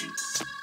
Peace.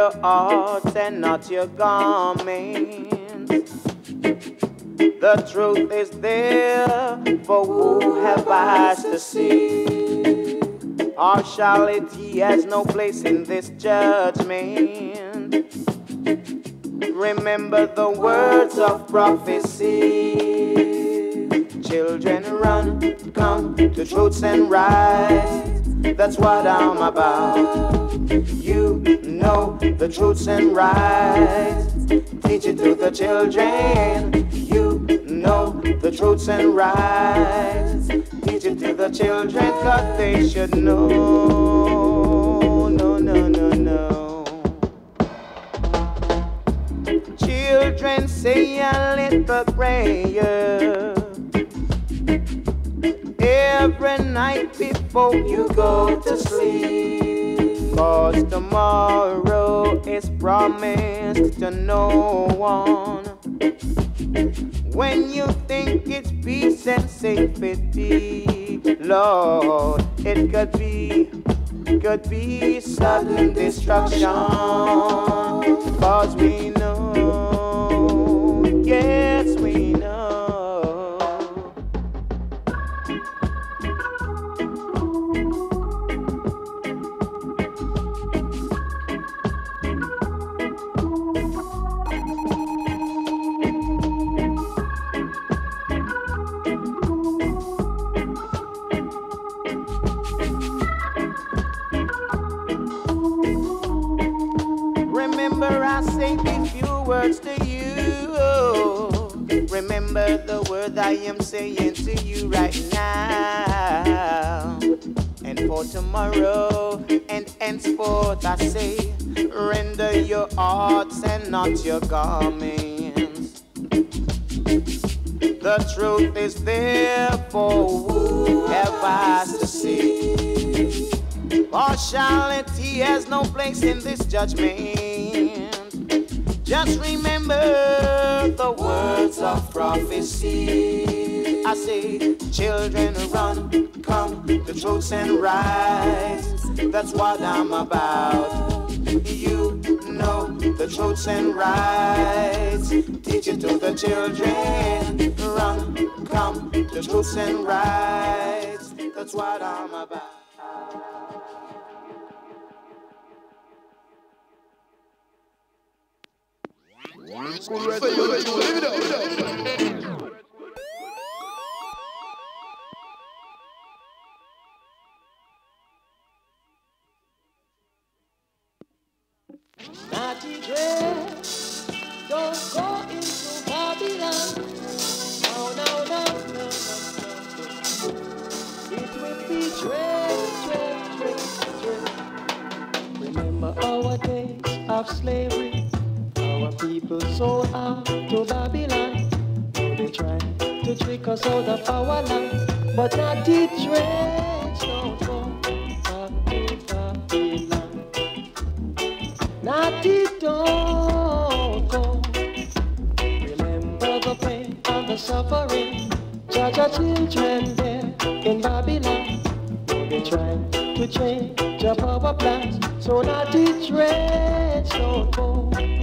Your hearts and not your garments. The truth is there for who have eyes to see. Partiality has no place in this judgment. Remember the words of prophecy. Children, run, come to truths and rights. That's what I'm about. The truths and rights. Teach it to the children. You know the truths and rights. Teach it to the children, cause they should know. No, no, no, no. Children say a little prayer every night before you go be sudden destruction. I say these few words to you. Remember the word I am saying to you right now. And for tomorrow and henceforth, I say, render your hearts and not your garments. The truth is there for who have eyes to see. Partiality has no place in this judgment. Just remember the words of prophecy. I say, children, run, come the truths and rights. That's what I'm about. You know the truths and rights. Teach it to the children. Run, come the truths and rights. That's what I'm about. Don't go into Babylon. No, no, no, no, no, no. It will. Remember our days of slavery. People sold out to Babylon. They try to trick us out of our land. But back to Babylon. Natty don't go. Remember the pain and the suffering. Judge our children there in Babylon. They trying to change our plans. So natty dreads don't go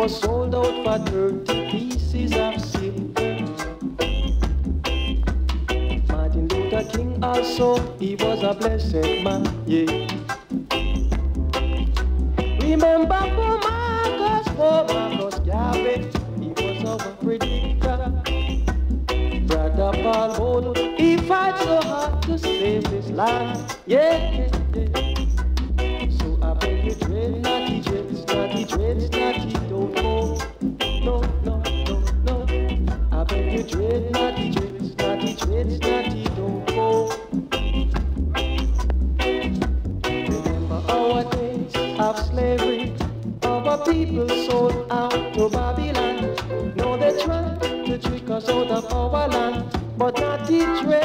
was sold out for 30 Also, he was a blessed man, yeah. Remember for Marcus, for Marcus Garvey, he was our predictor. Brother Paul Bogle, he fight so hard to save this land, yeah. Rocky Trail.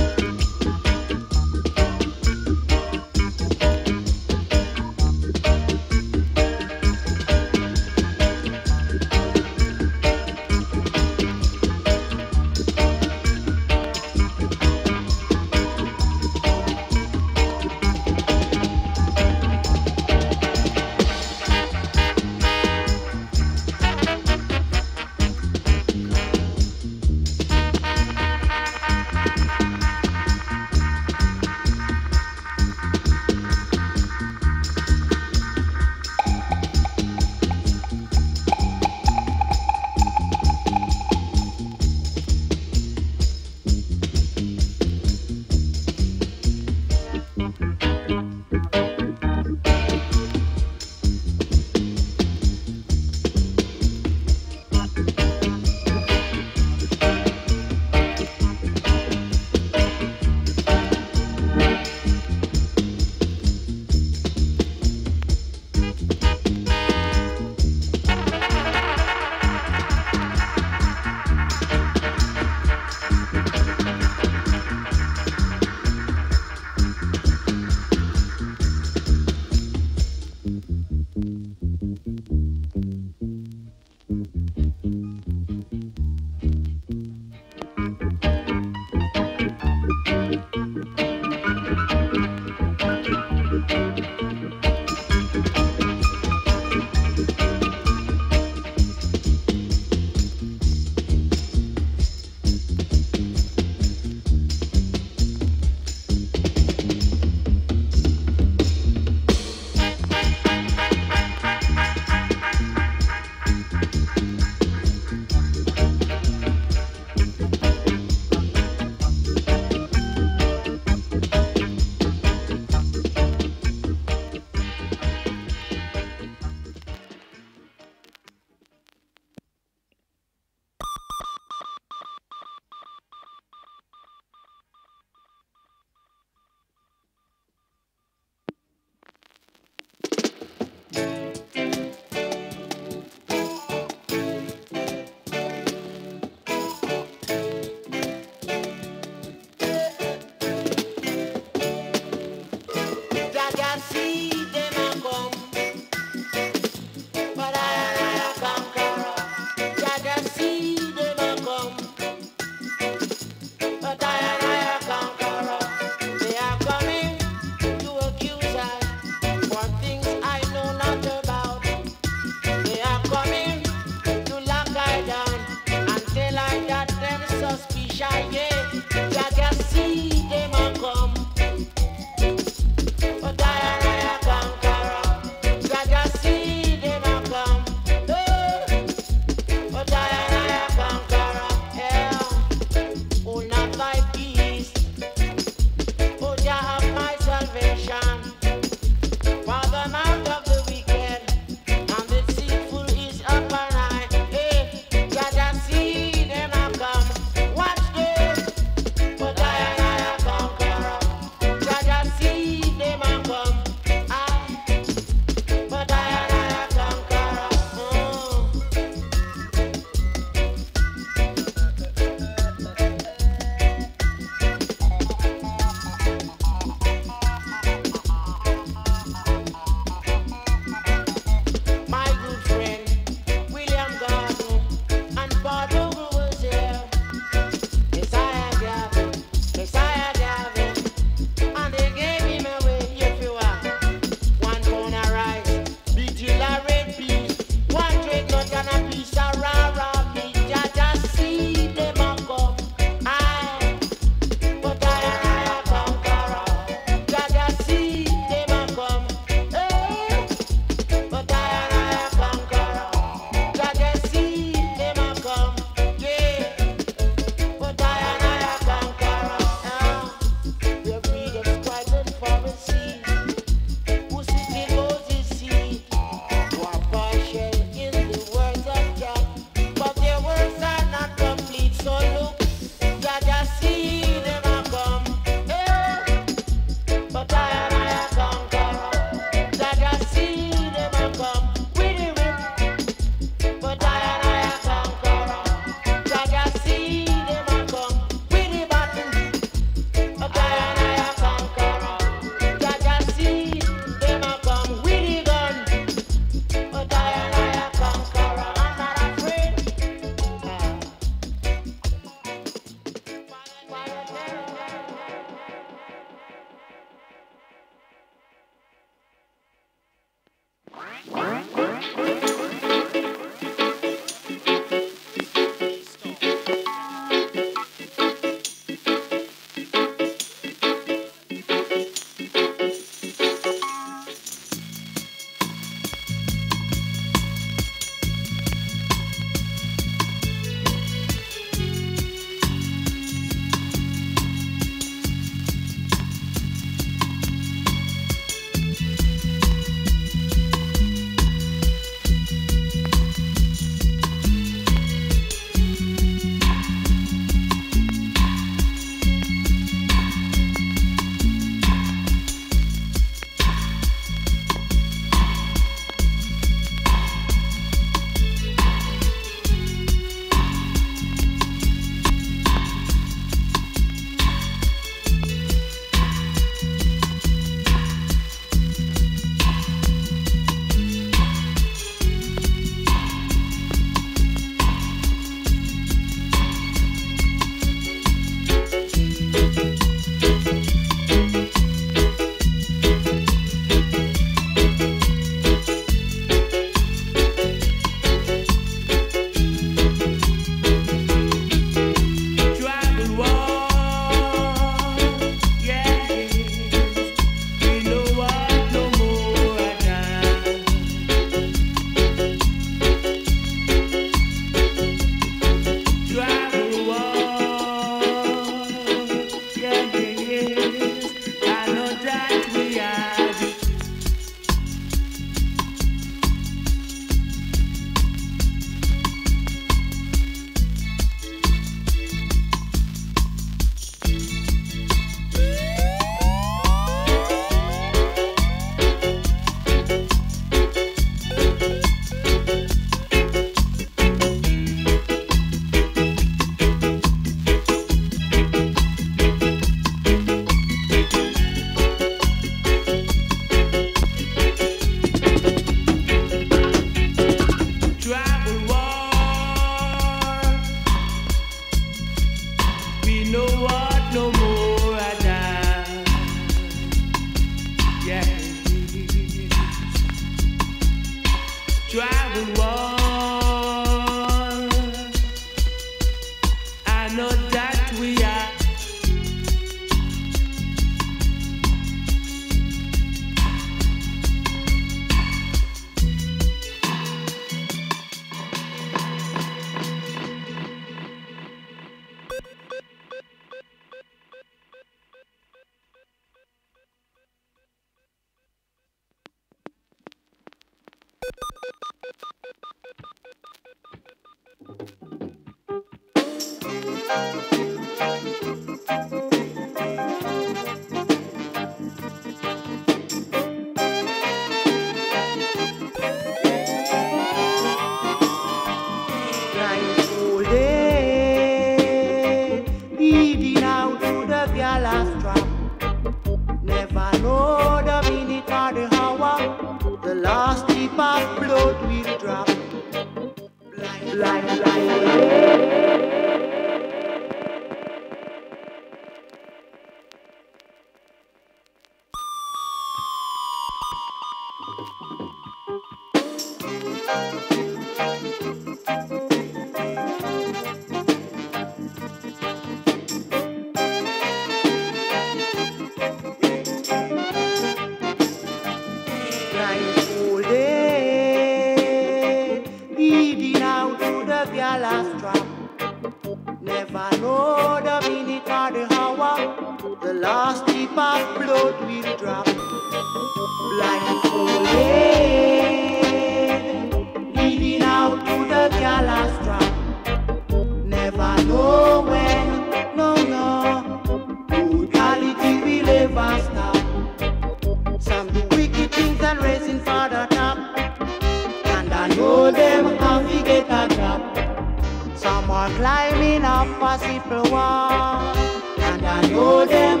I know them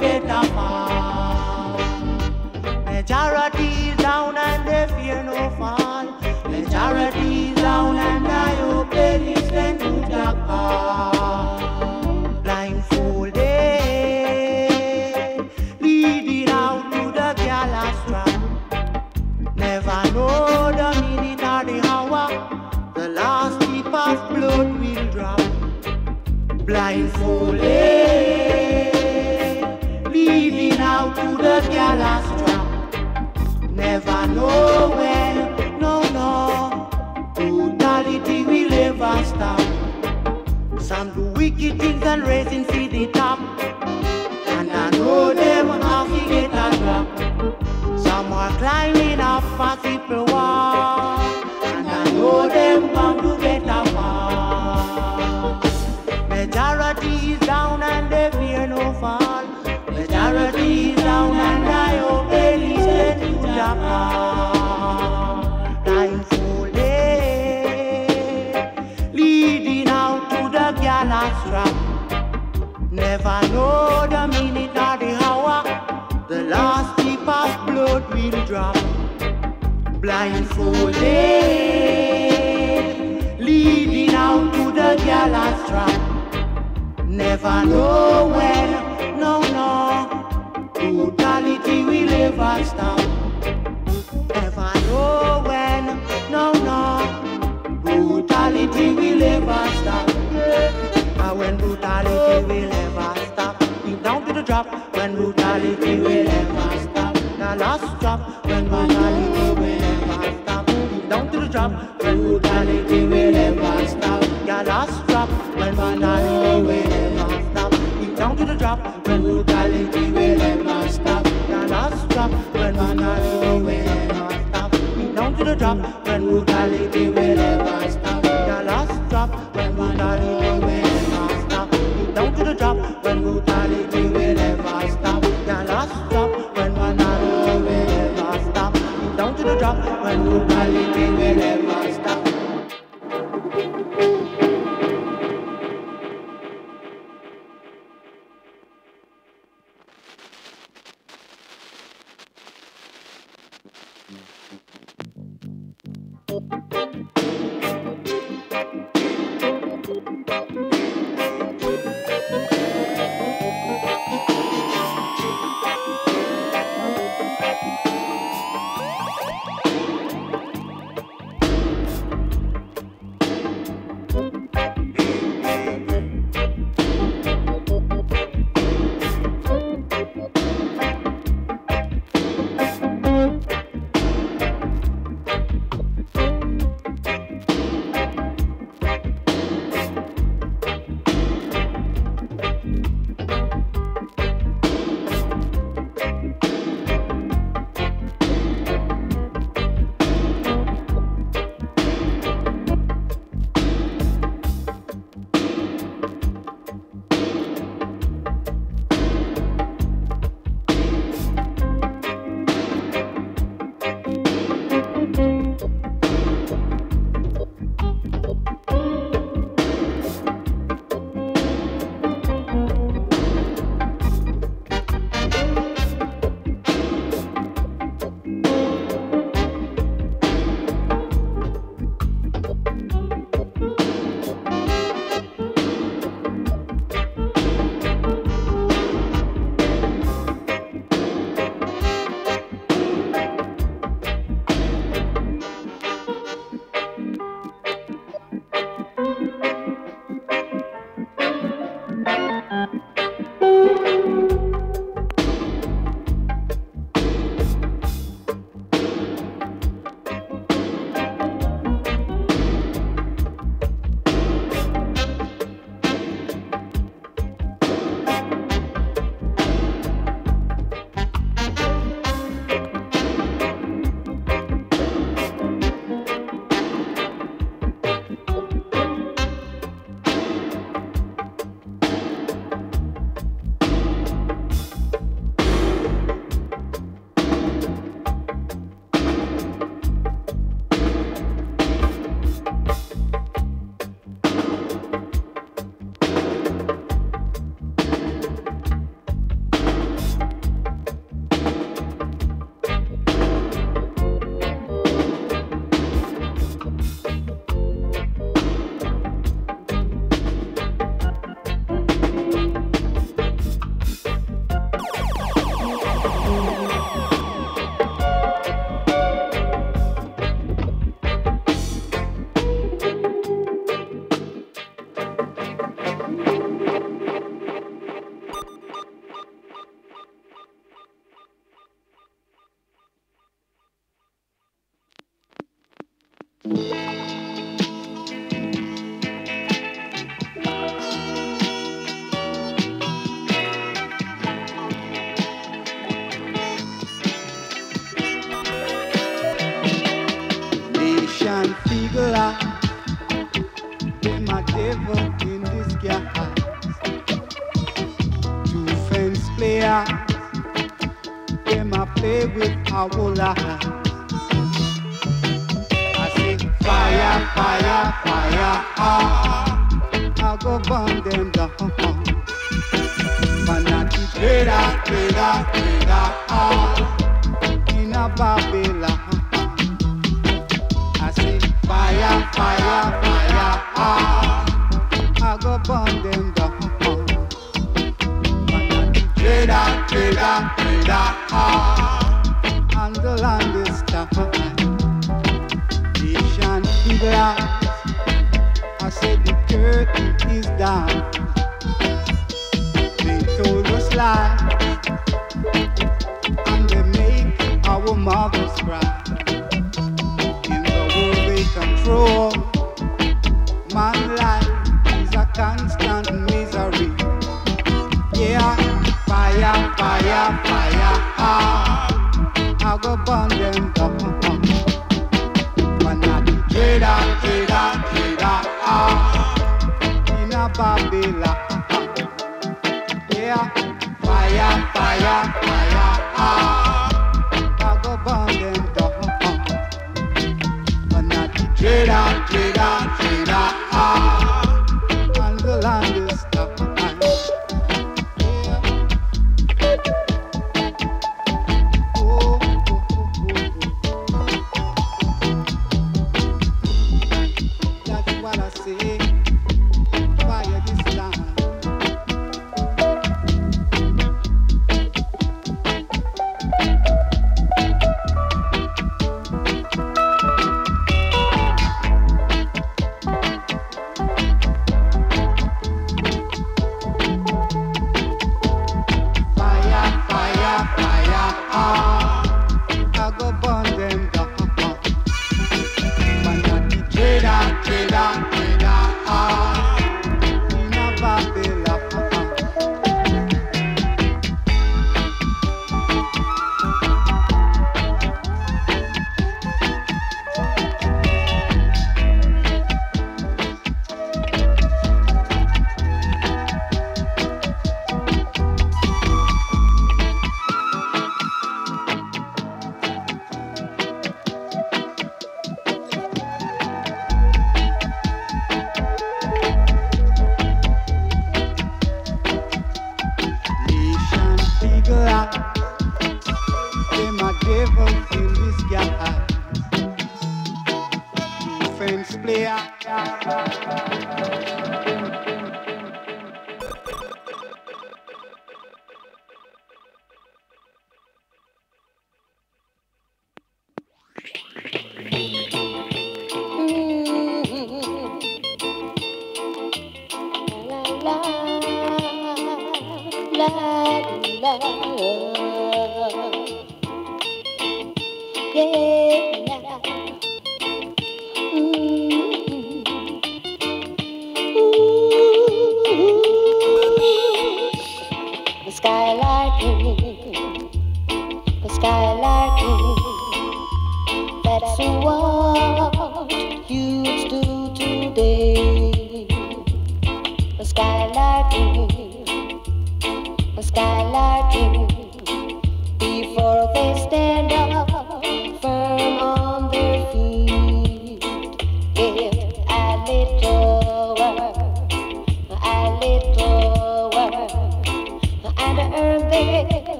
get. Majority down and they fear no fall. Majority down and I hope they listen to the. Making drinks and racing, see the time. blindfolded, leading out to the gallows trap. Never know when, no, no, brutality will ever stop. Never know when, no, no, brutality will ever stop. And when brutality will ever stop, down to the drop, when brutality will Anubali Mingareva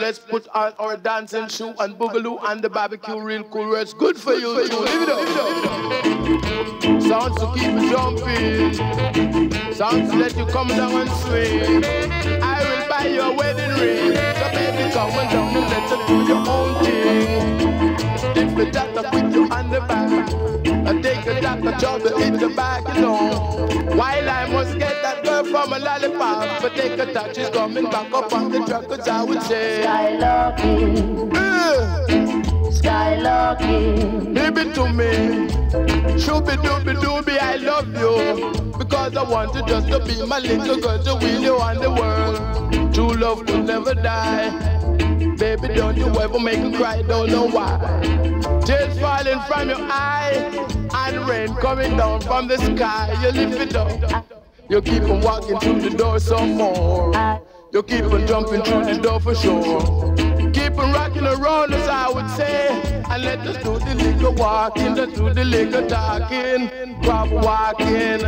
let's put on our dancing shoe and boogaloo and the barbecue real cool. It's good for you, for you. Live it up, live it up. Sounds to keep you jumping. Sounds to let you come down and swing. I will buy your wedding ring. So baby, come on down and let's do your own thing. If the doctor put you on the back, lollipop, but take a touch, she's coming back up on the truck, cause I would say, Skylarking, uh, skylarking, give it to me. Shooby dooby dooby, I love you. Because I want you just to be my little girl to wheel you on the world. True love will never die. Baby, don't you ever make me cry, don't know why. Tears falling from your eyes and rain coming down from the sky. You lift it up. You keep on walking through the door some more. You keep on jumping through the door for sure. Keep on rocking around as I would say. And let us do the little walking, let's do the little talking. Crop walking.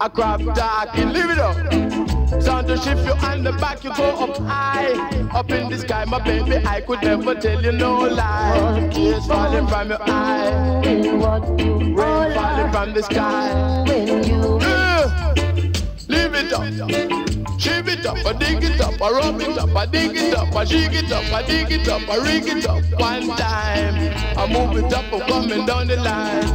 I crop talking, leave it up. Sound to shift you on the back, you go up high. Up in the sky, my baby, I could never tell you no lie. Tears falling from your eye. Rain falling from the sky. doing. You it up. Shiv it up, I dig it up, I rub it up, I dig it up, I shake it up, I dig it up, I rig it up. One time, I move it up, I'm coming down the line.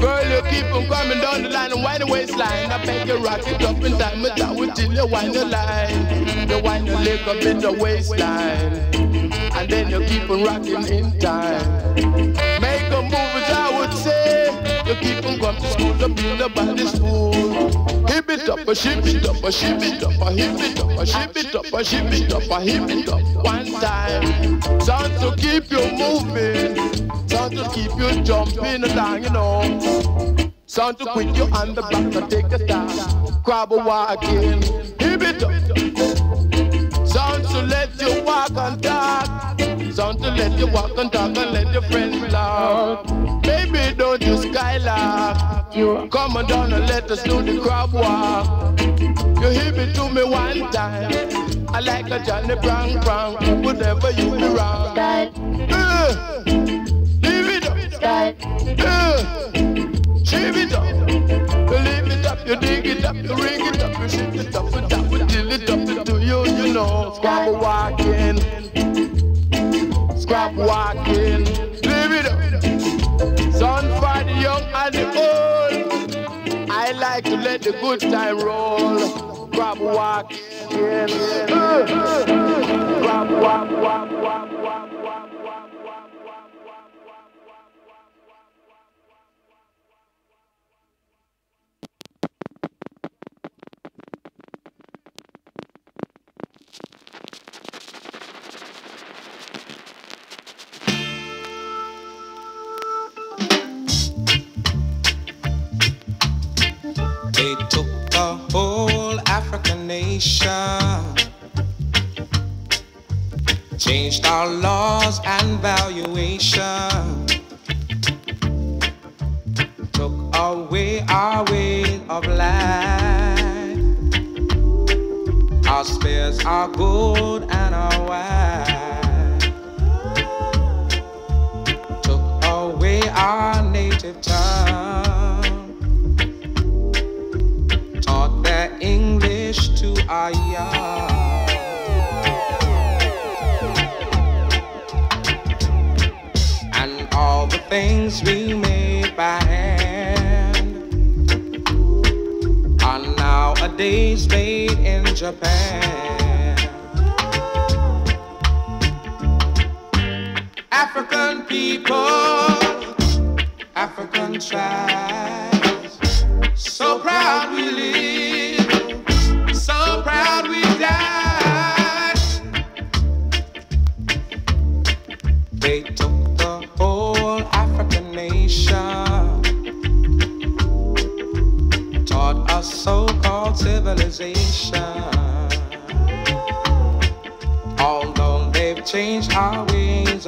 Girl, you keep on coming down the line and wind the waistline. I beg you rock it up in time, but I will till you wind the line. You wind your leg up in the waistline, and then you keep on rocking in time. Keep on come to school, to up on the school. Hip it up, a ship it up, a ship it up, a hip it up, a ship it up, a ship it up, a hip it up. One time, sound to keep you moving, sound to keep you jumping along, you know. Sound to quit you on the back to take a stop. Crab walking, hip it up. Sound to let you walk and talk. Sound to let you walk and talk and let your friends laugh. Don't you skylark. You Come on down and let us do the crab walk. You hit me to me one time. I like a Johnny Brown Brown. Whatever you be wrong. style, Uh, leave it up. style, Uh, shiv it up. You leave it up, you dig it up, you ring it up, you shift it up, and tap it till it up to you, you know. Scrap walking, scrap walking, and the old. I like to let the good time roll. Grab walking, uh, grab walk, walk, walk, walk, walk, walk. They took the whole African nation, changed our laws and valuation, took away our way of life, our spares, our gold, and our wife, took away our native tongue And all the things we made by hand are nowadays made in Japan. African people, African tribes, so proud we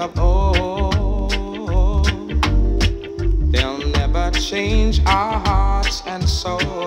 of old, they'll never change our hearts and soul.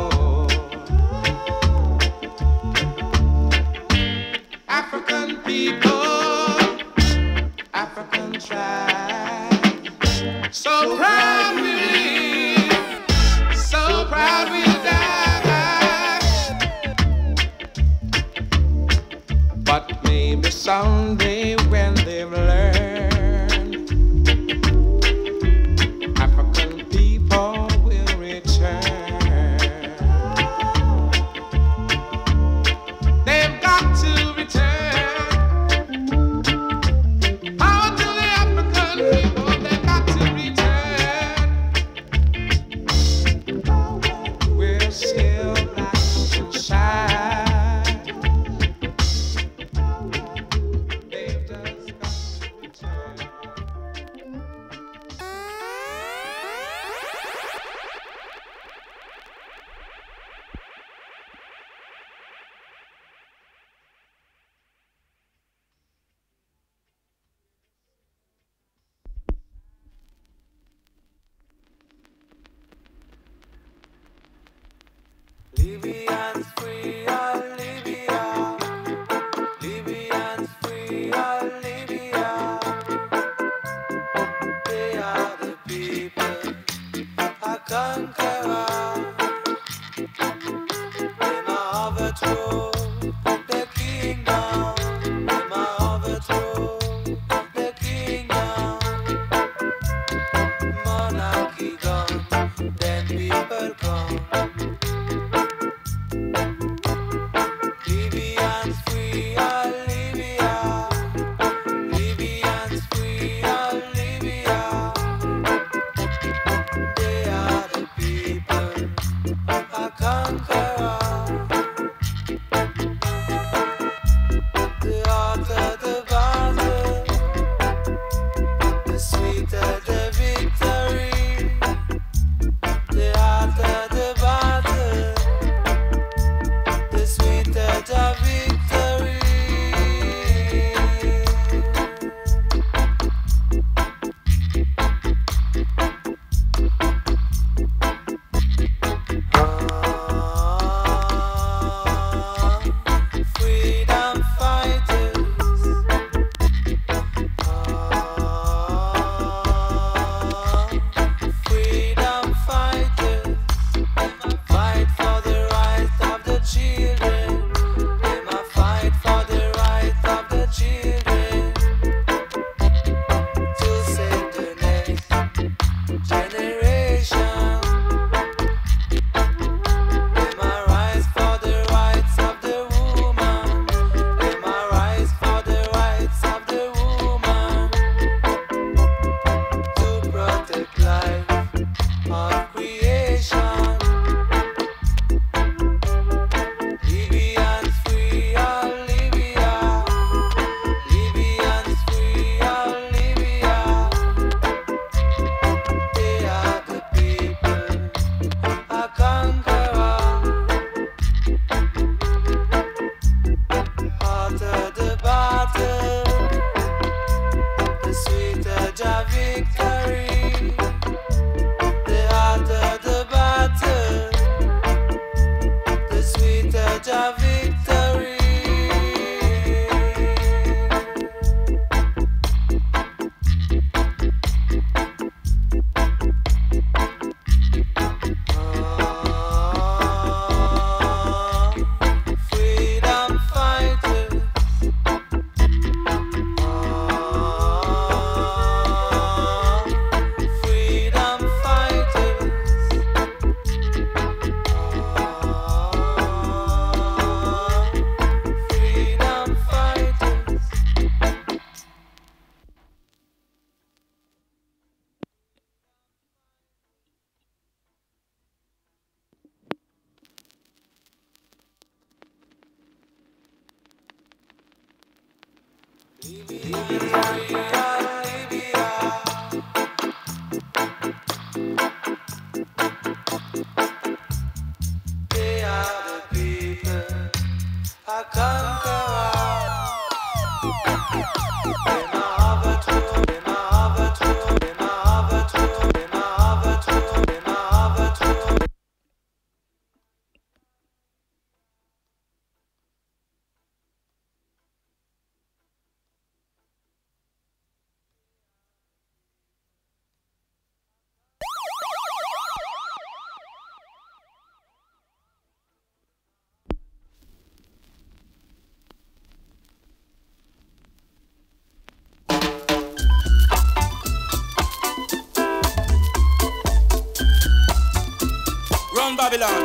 Babylon.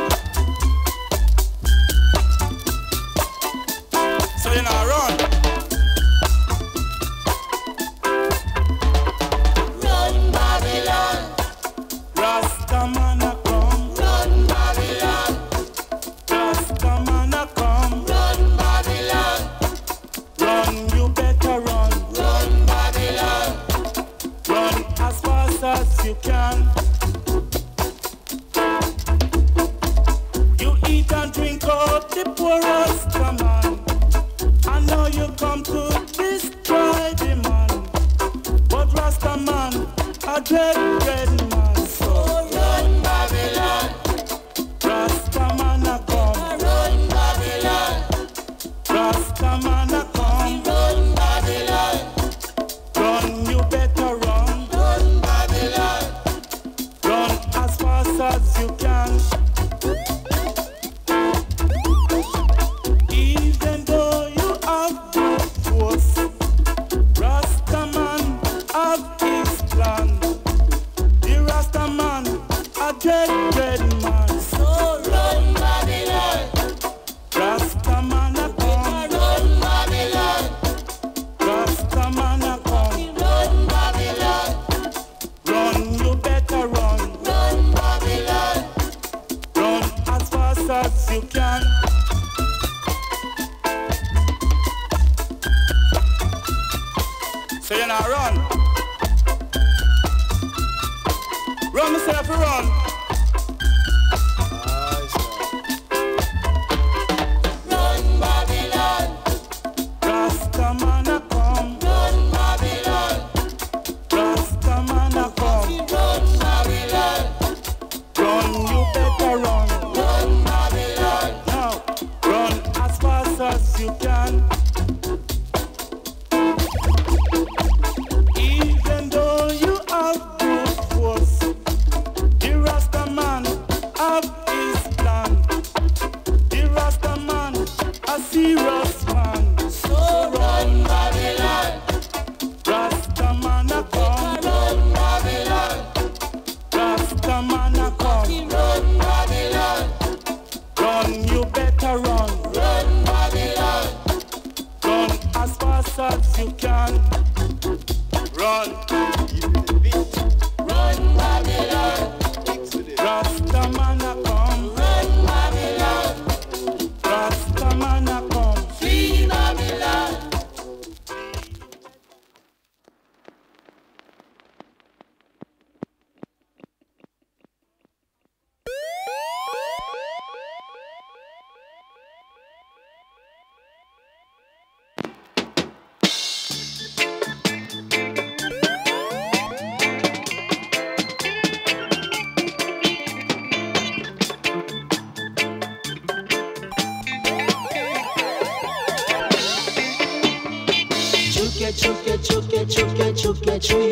Chuke,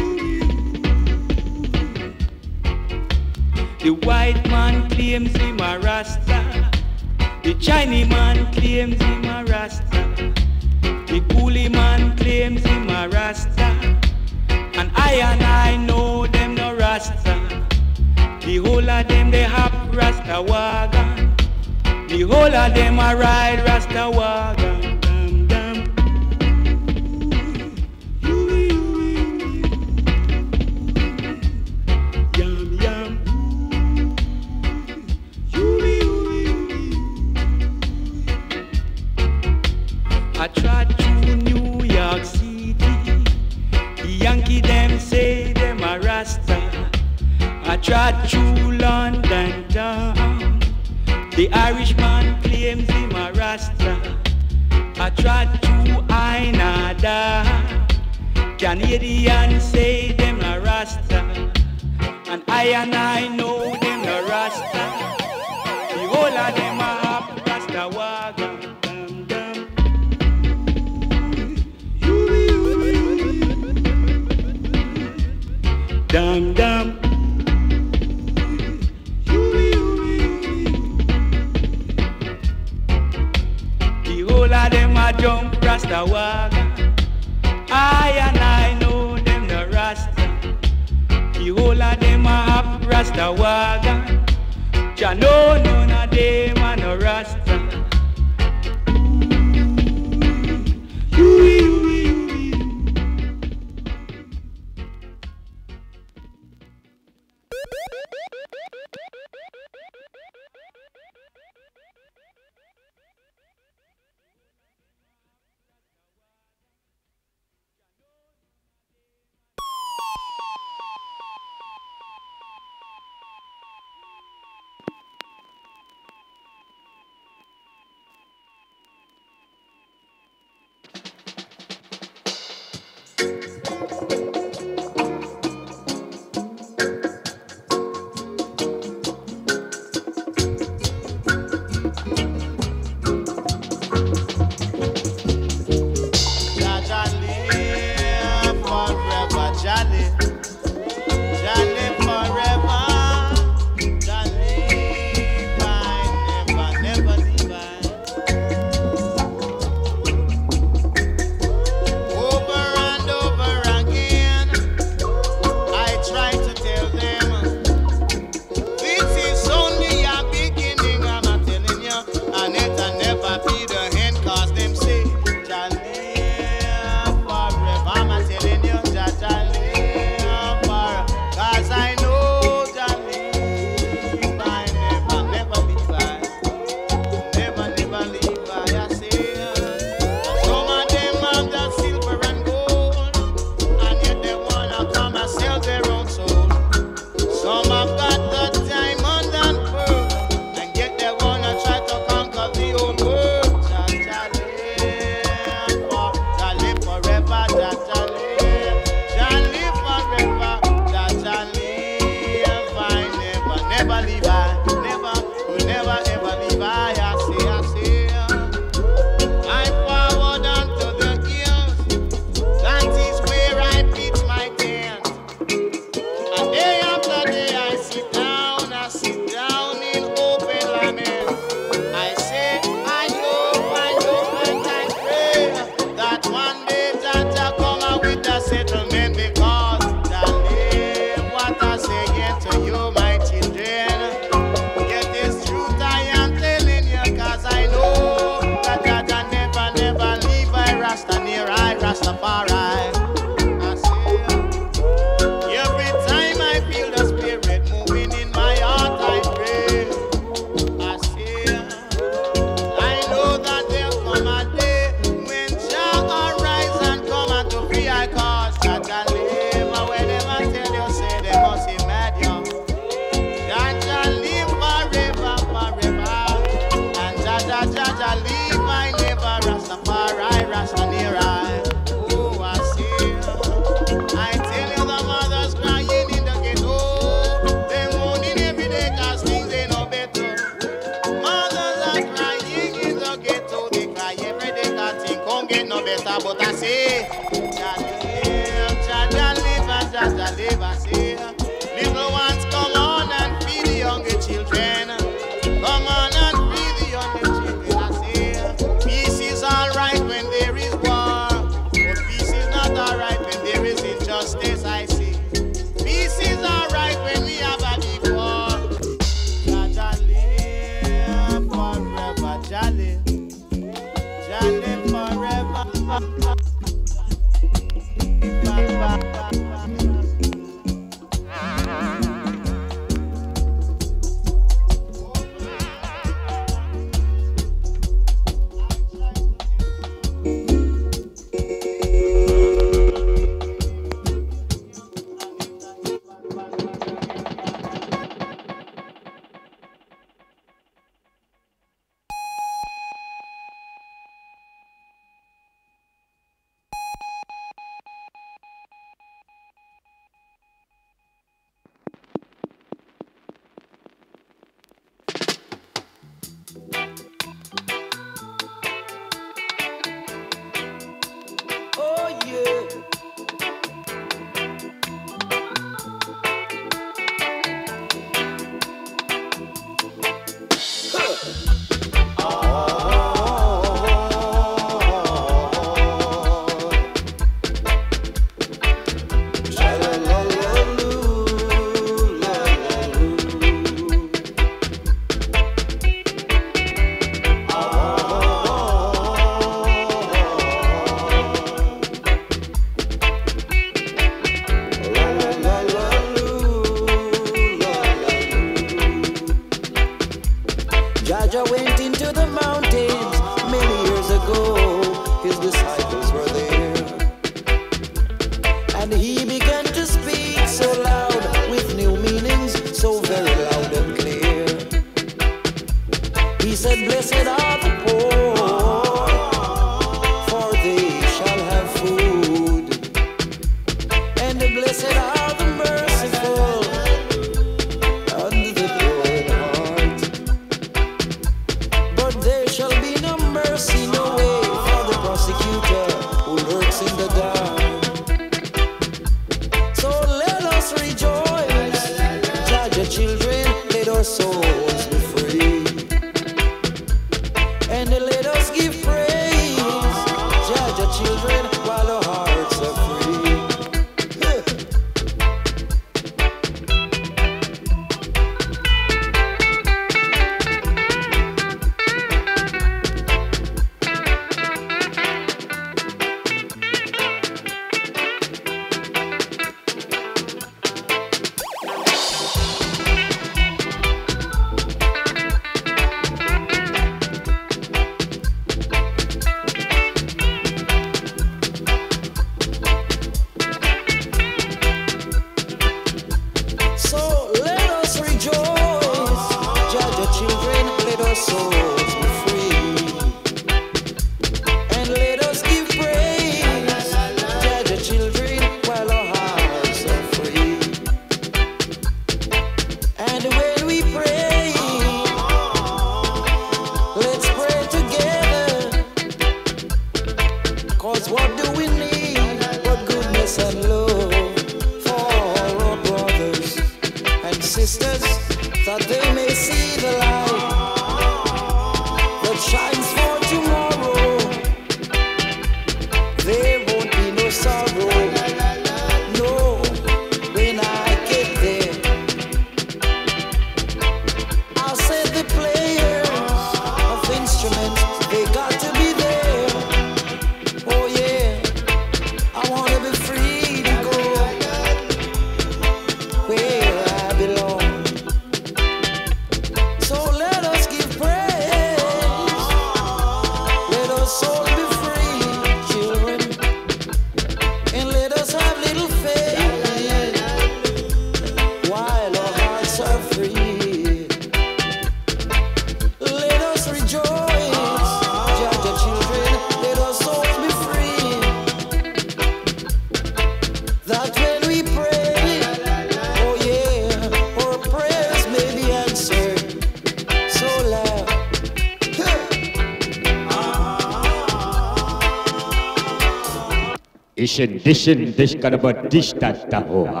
डिशन डिशन डिश करब डिश ताता होहा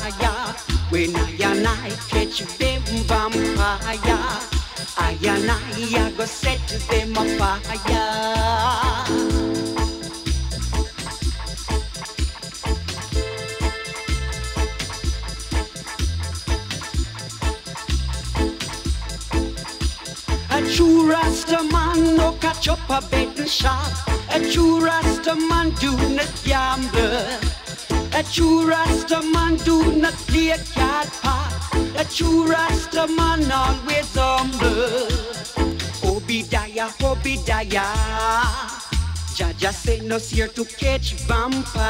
the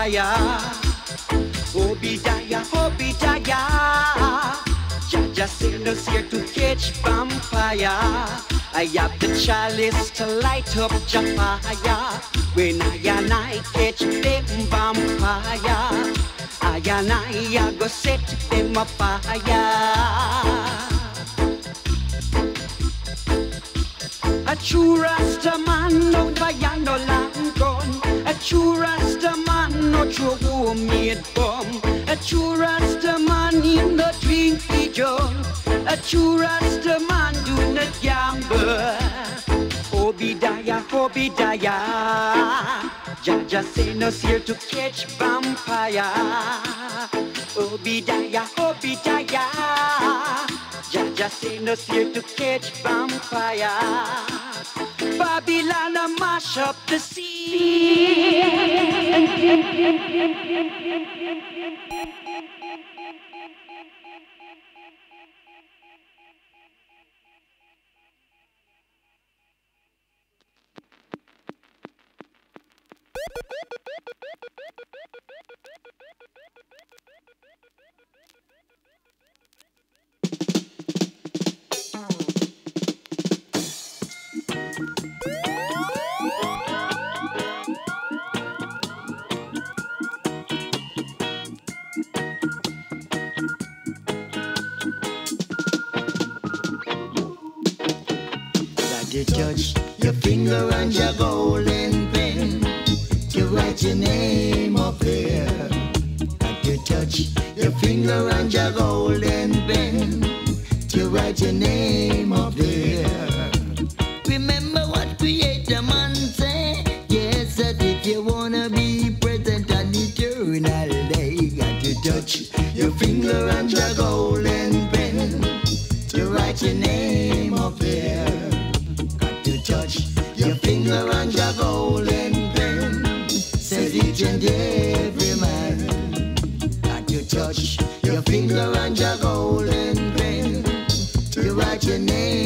vampire. Obadiah, Obadiah. Jah Jah us here to catch vampire. I have the chalice to light up fire. When I and I catch them vampire, I and I, go set them. A A true Rasta man, do not gamble. Obadiah, Obadiah. Jah Jah say no here to catch vampire. Obadiah, Obadiah. Jah Jah say no here to catch vampire. Babylon a mash up the sea. To touch your finger and your golden pen write your name up there. Got to touch your finger and your golden pen to write your name up there. Remember what Creator Man say? Yes, that if you wanna be present and eternal day, got to touch your finger and your golden name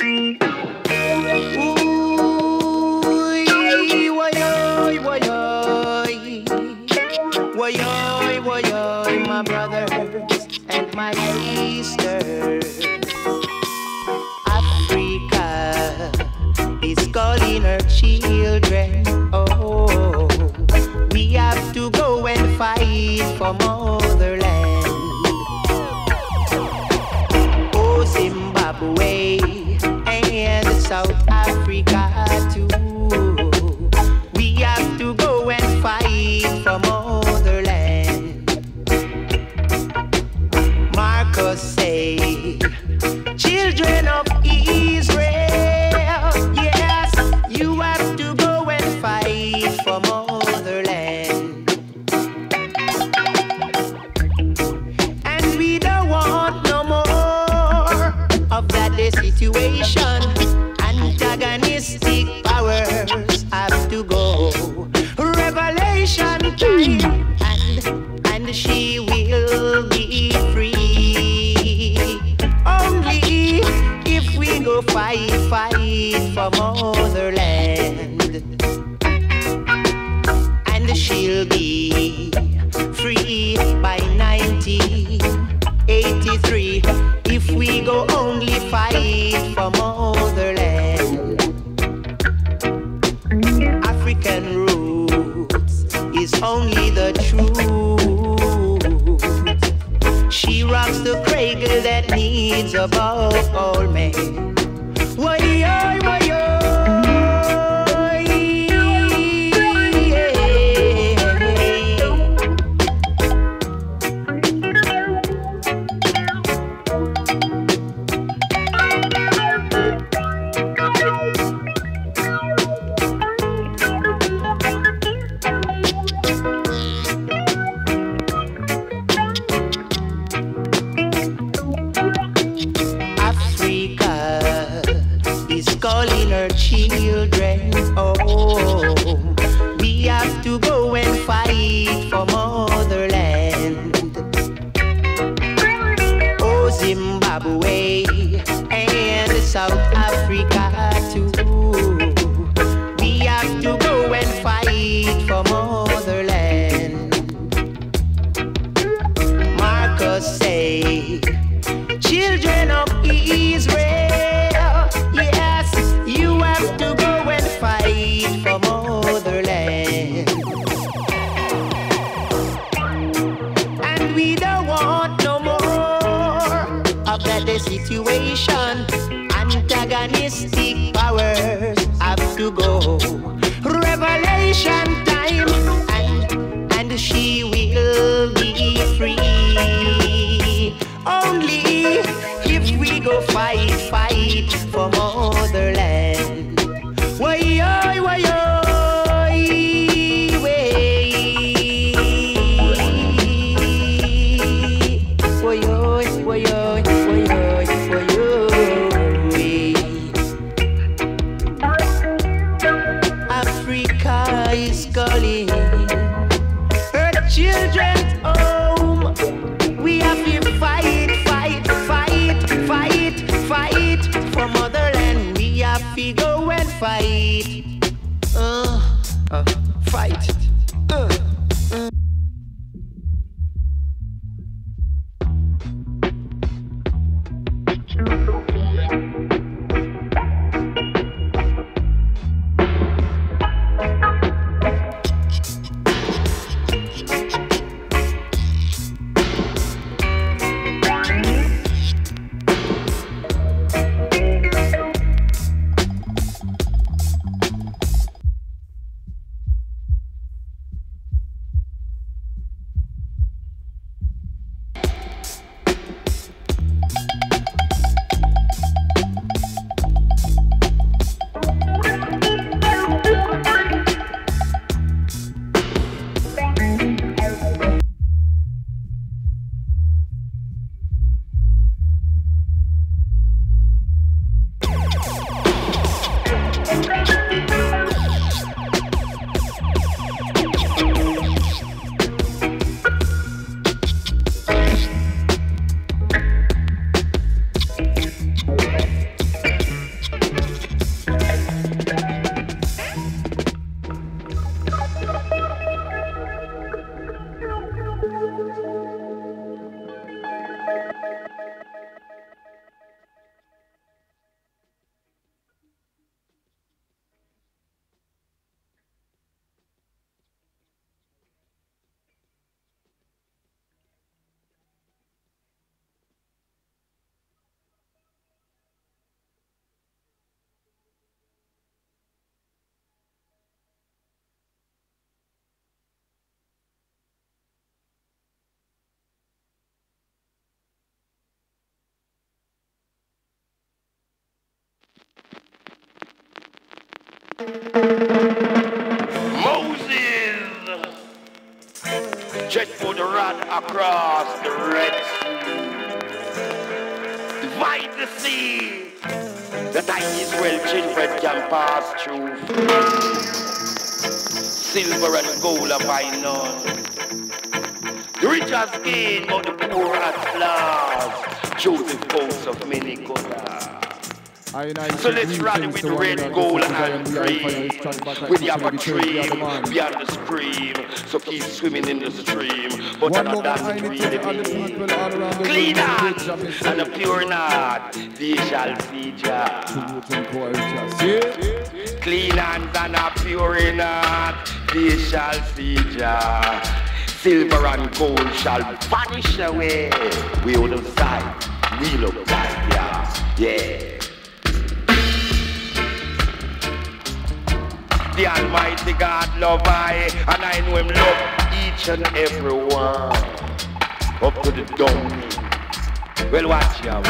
Ooh, and gold have I none. The rich has gained, but the poor has lost. Joseph boasts of many colors. So let's rally with the red, gold, and green. With the other dream, we beyond the scream. So keep swimming in the stream. But know that's really mean. Clean hands and a pure heart, they shall feed ya. Clean hands and a pure heart, they shall feed ya. Silver and gold shall vanish away. We on the side, we look like ya. Yeah. The Almighty God love I, and I know Him love each and every one. Up to the down. Well, watch ya.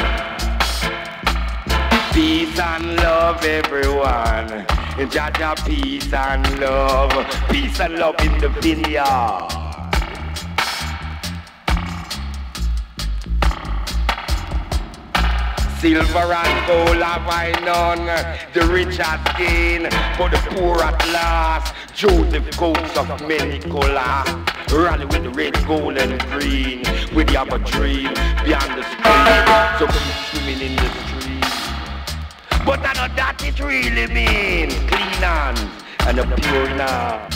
Peace and love, everyone. In Jah Jah, peace and love. Peace and love in the vineyard. Silver and gold have I none, the rich has gain, but the poor at last. Joseph coats of many color, rally with the red, gold and green. With the other dream beyond the But I know that it really mean clean hands and a pure now.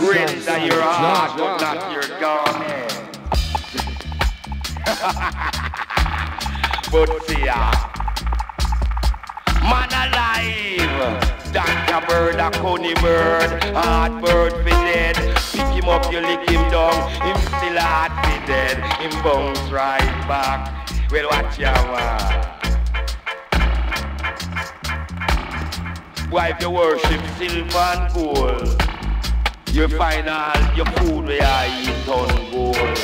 Render your heart, but not your garment. but see ya. Man alive. Dr. Bird, a coney bird, hard bird fi dead. Pick him up, you lick him down. Him still hard fi dead. Him bounce right back. Well, watch ya man. Why if you worship silver and gold, you find all your food where you eat on gold.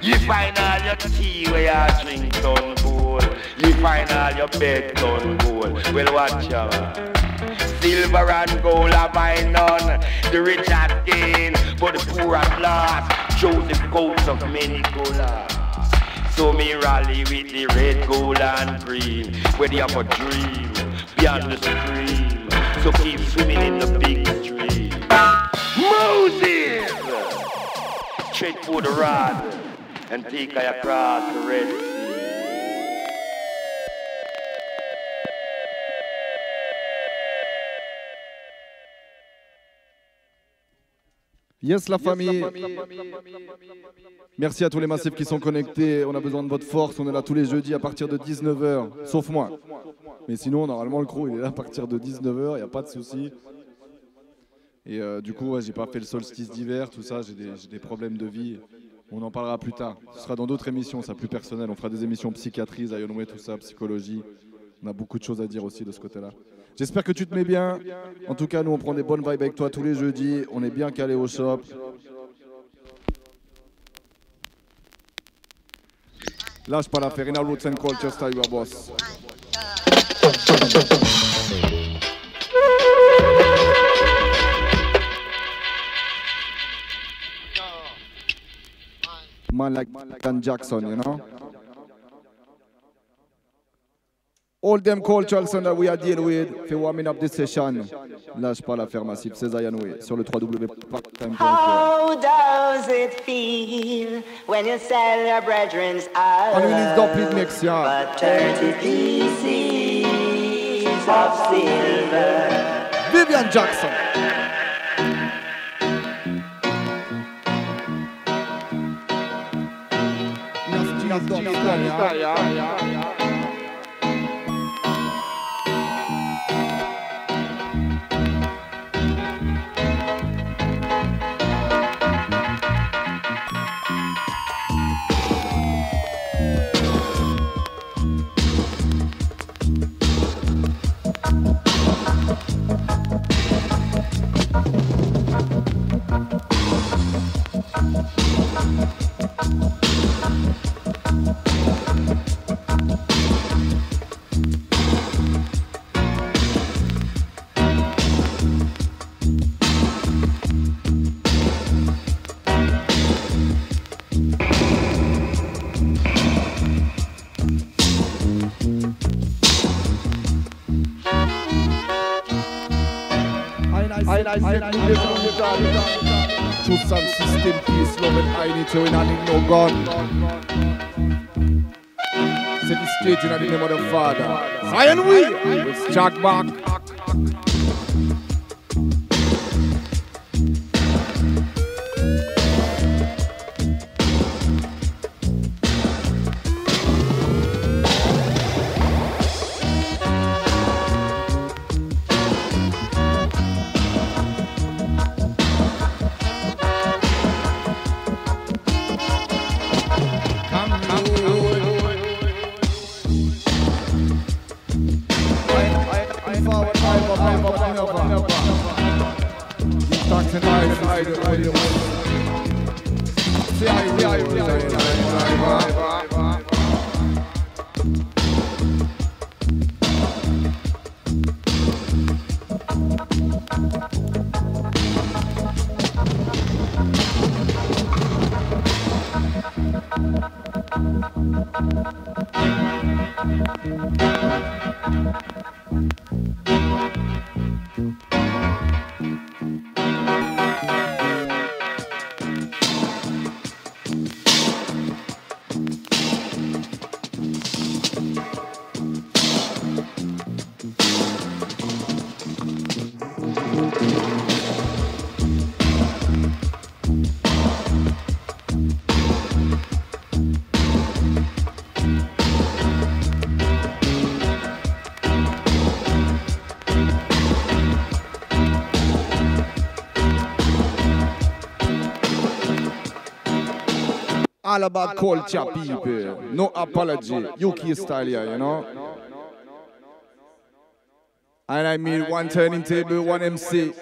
You find all your tea where you drink on gold. You find all your bed on gold. Well, watch ya man. Silver and gold have I none. The rich have gained, but the poor have lost. Joseph coats of many colors. So me rally with the red, gold and green. Where they have a dream beyond the screen. So keep swimming in the big stream. Moses! Straight for the rod and take I across the Red Yes la famille. Merci à tous les massifs qui sont connectés. On a besoin de votre force. On est là tous les jeudis à partir de 19h, sauf moi. Mais sinon, normalement, le crew il est là à partir de 19h. Il n'y a pas de souci. Et euh, du coup, ouais, j'ai pas fait le solstice d'hiver, tout ça. J'ai des, problèmes de vie. On en parlera plus tard. Ce sera dans d'autres émissions, ça plus personnel. On fera des émissions psychiatrie, Zionway, tout ça, psychologie. On a beaucoup de choses à dire aussi de ce côté-là. J'espère que tu te mets bien. En tout cas, nous, on prend des bonnes vibes avec toi tous les jeudis. On est bien calé au shop. Lâche pas l'affaire. In a roots and culture style, boss. Man like Dan Jackson, you know? all them cultural sound that we are dealing with for warming up this session. Lâche pas la ferme massive, c'est Zayanoué sur le www.parktime.fr. How does it feel when you sell your brethren's hour? On release complete next year. But 30 pieces of silver? Vivian Jackson. Enough, enough, enough, I said on the God. Truth and system, peace, love and unity, we not need no gun. Set the stage in the name of the Father. Zion we, with Jack back. All about culture, people. No apology. UK style here, you know. And I mean one turning table, one MC.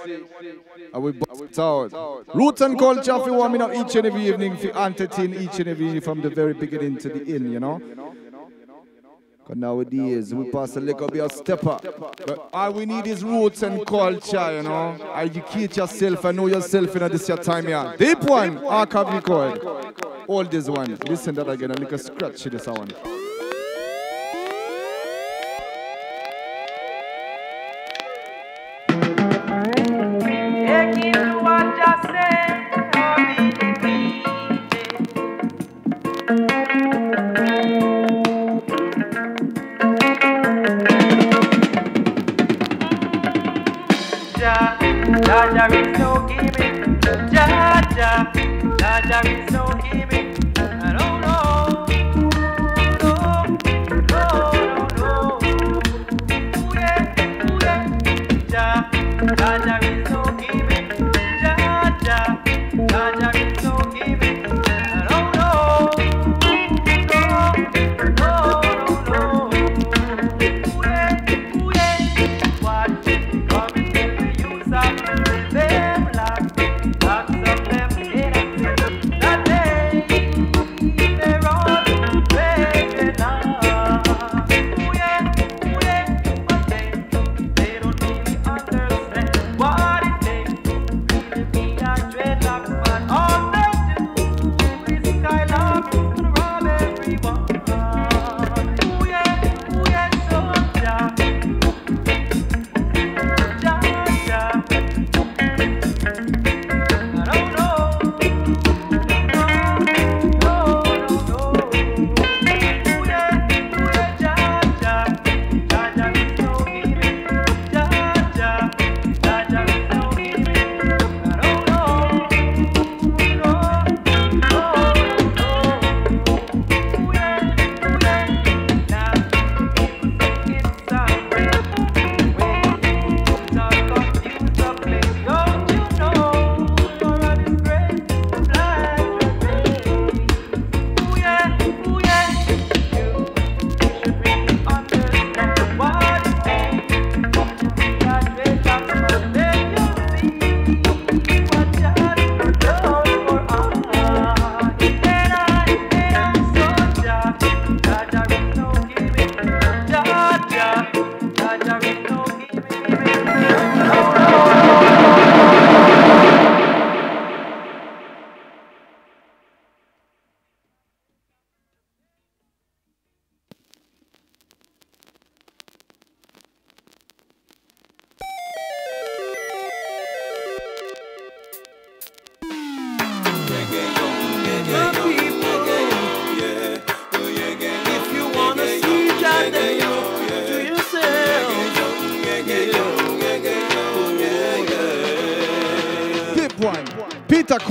And we bust out. Roots and culture for one minute each and every evening, for entertain each and every evening from the very beginning to the end, you know. Because nowadays we pass a little bit of step up. But all we need is roots and culture, you know. Educate yourself and know yourself in this your time here. Deep one, archive record. All this one. Listen that again, a little scratch to this one. Jah is. Jah, Jah, Jah, Jah is no gimmick.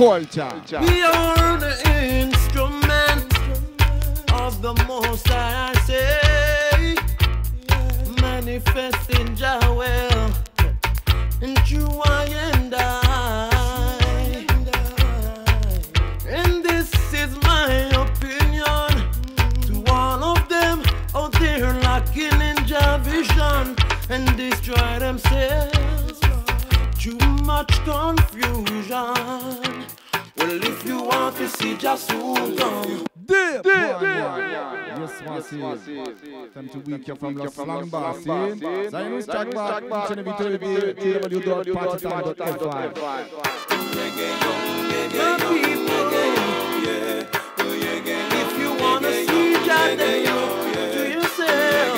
We are the instrument of the Most I say, manifesting Jah well, and through I and I. And this is my opinion to all of them out there lacking in vision and destroy themselves. Too much confusion. Well, if you want to see just soon come. Deep Yes, massive. Time to week you from Los Flambas. See? Zionist Jack back each and every Thursday. people, if you wanna see Jah, then you to yourself.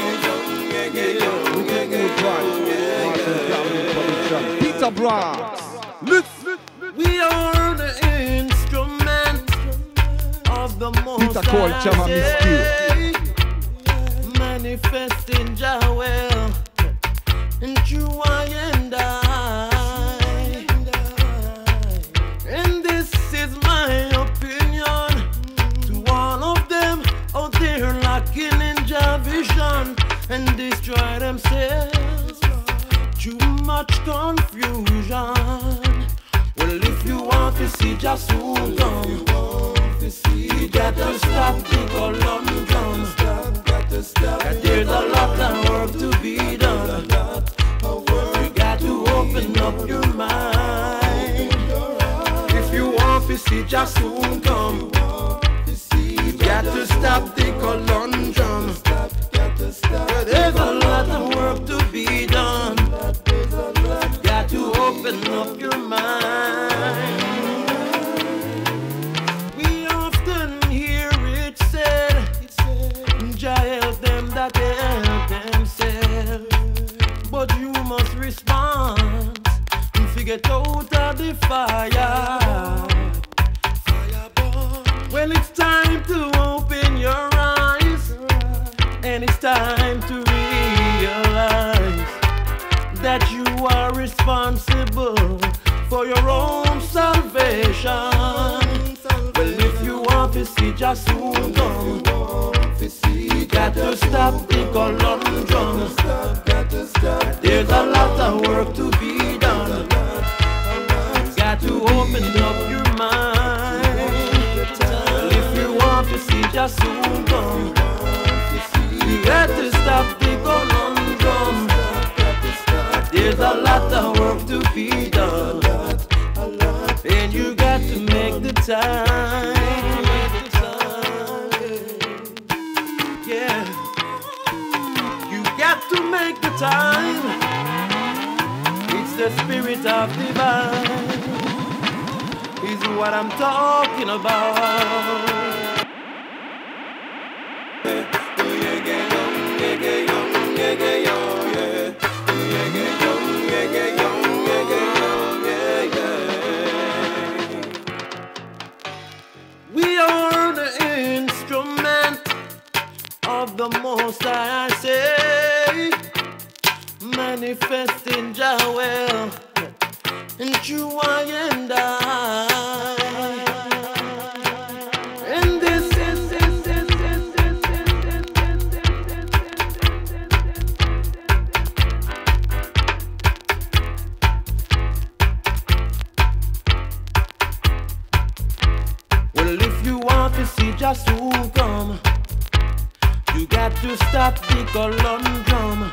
Peter. Listen. We are the Most Peter Culture, High, man, say, manifesting and through I and I. And this is my opinion to all of them out there lacking in vision and destroy themselves. Too much confusion. Well, if you want to see Jah soon come, you gotta stop the conundrum. That there's a lot of work to be done. You got to open up your mind. If you want to see Jah soon come, you got to stop the. There's a lot of and figure out of the fire. Well, it's time to open your eyes, and it's time to realize that you are responsible for your own salvation. Well, if you want to see Jah soon come, you got to stop the conundrum. There's a lot of work to. Got to open up your mind. Well, if you want to see Jah soon come, you got to stop the conundrum. There's a lot of work to be done, and you got to make the time. Yeah, you got to make the time. It's the spirit of divine, what I'm talking about. We are the instrument of the Most I say, manifesting Jah well, and through I and I. to soon come, you got to stop the conundrum.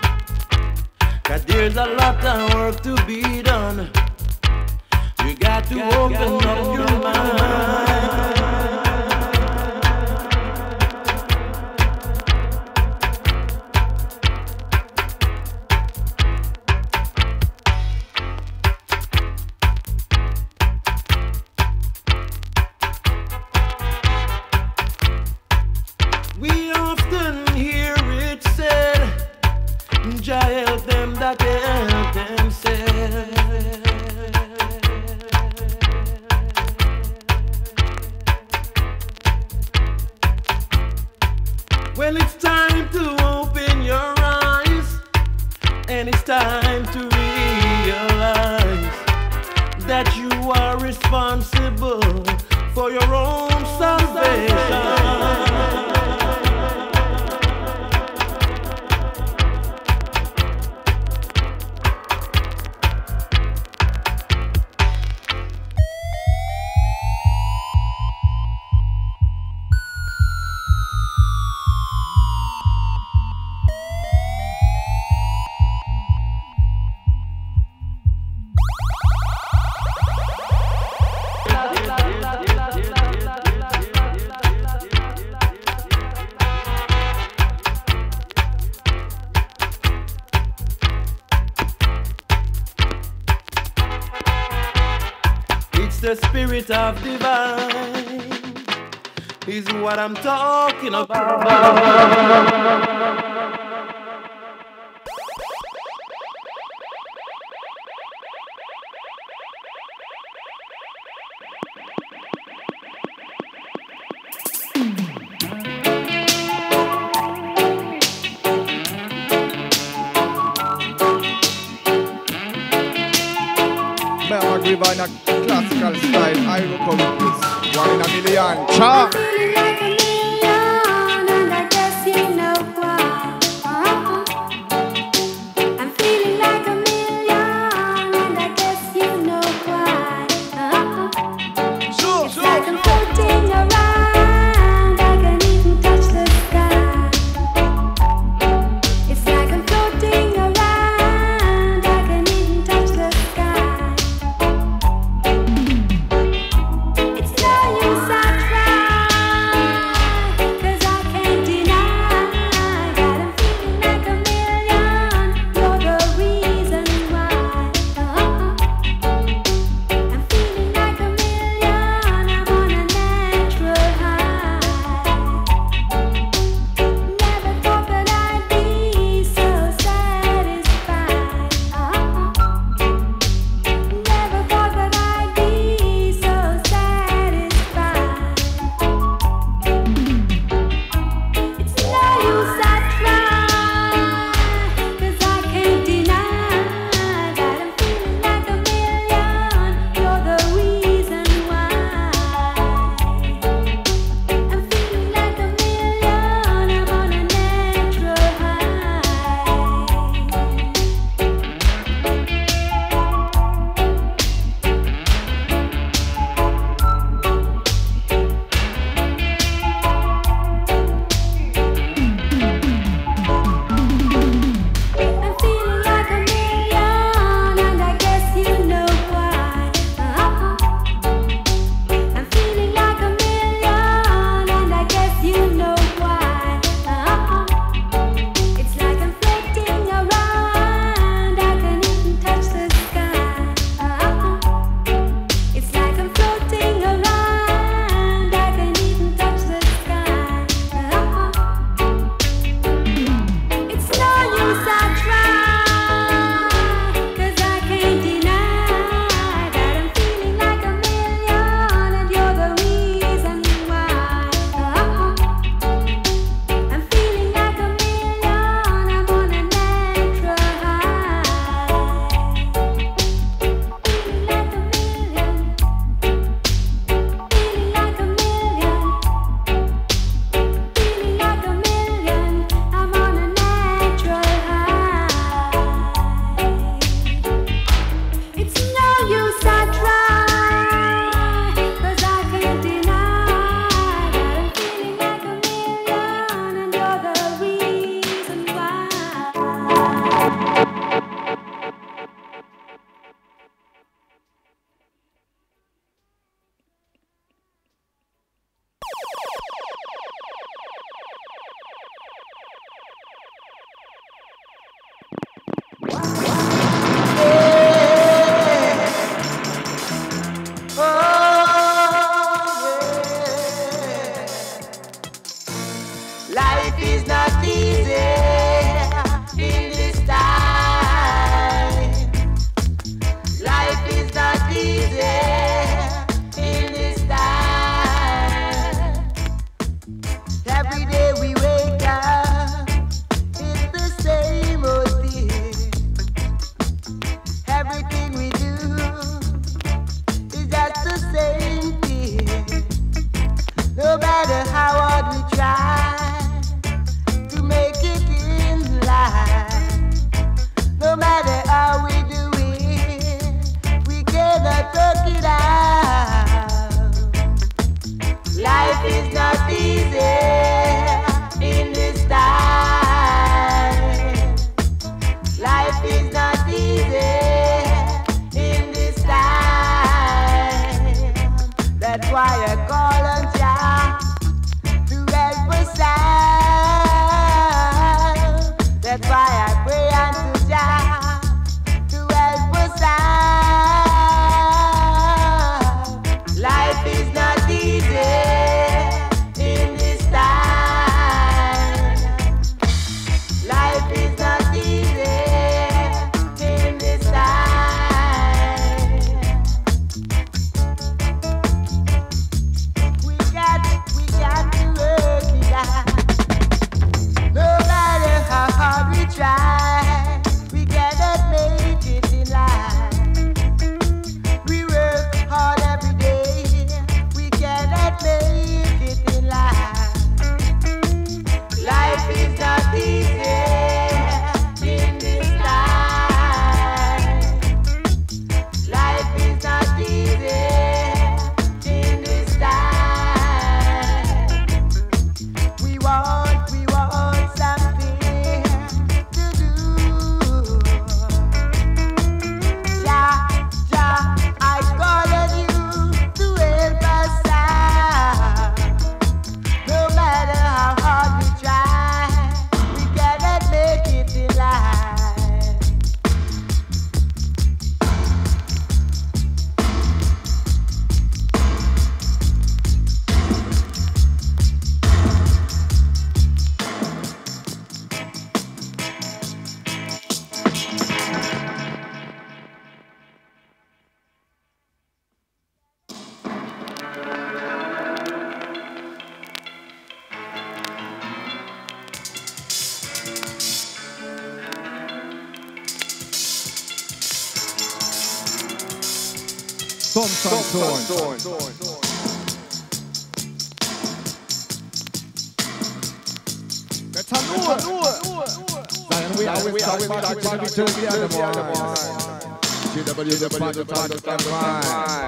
Cause there's a lot of work to be done. You got to open up your mind. live in classical style. I will come peace. One in Victoria the morning. GW the party to the morning.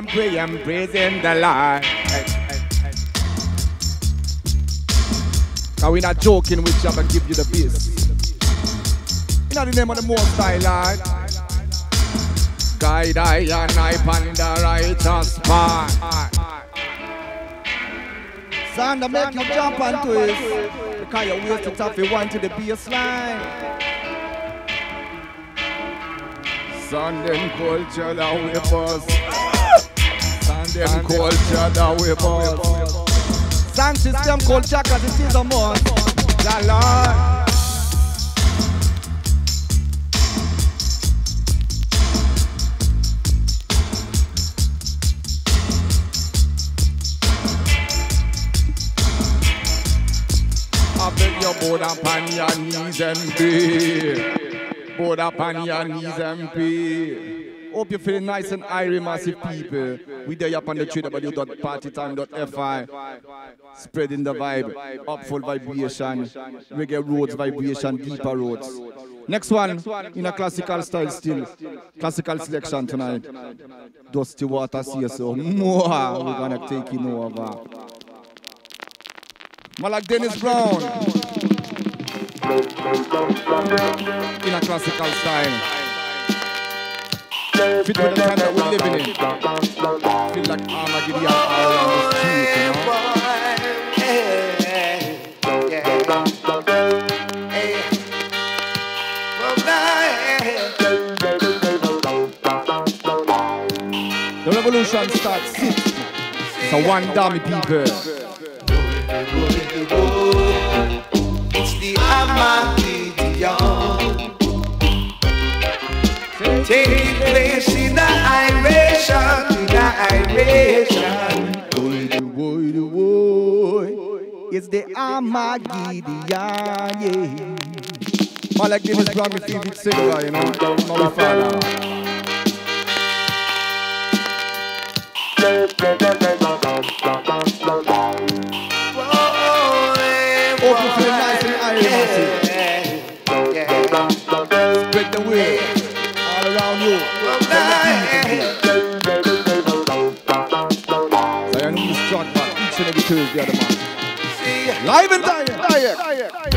And pray and praise in the Lord. Now we not joking with you, but give you the beast. You know the name of the Most High Lord. Guide I and I the righteous path. Son, to make you jump and twist. Because you waste it off, you want to the baseline. Sunday culture that we bust. Sunday culture that we bust. Sound system culture cause it is a must. La Lord. I beg you board up on your knees and pray. Board up on your knees and pray. Hope you're feeling nice and airy, massive people. We there up on the www.partytime.fr. Spreading the vibe, Up upful vibration, reggae roads vibration, deeper roads. Next one, in a classical style still. Classical selection tonight. Dusty Water CSO. More. We're gonna take him over. Malak Dennis Brown. In a classical style. Fit with the time that we're living in. Feel like Armageddon all around the street, you know? The revolution starts. So one dummy people. It's the Armageddon taking place in the Irish in the Irish Boy, Oi, oi, oi! it's the Amagidia. yeah. I like is Brown, me feel it you know. Now we fall out. Thank you. choose the. Live and direct.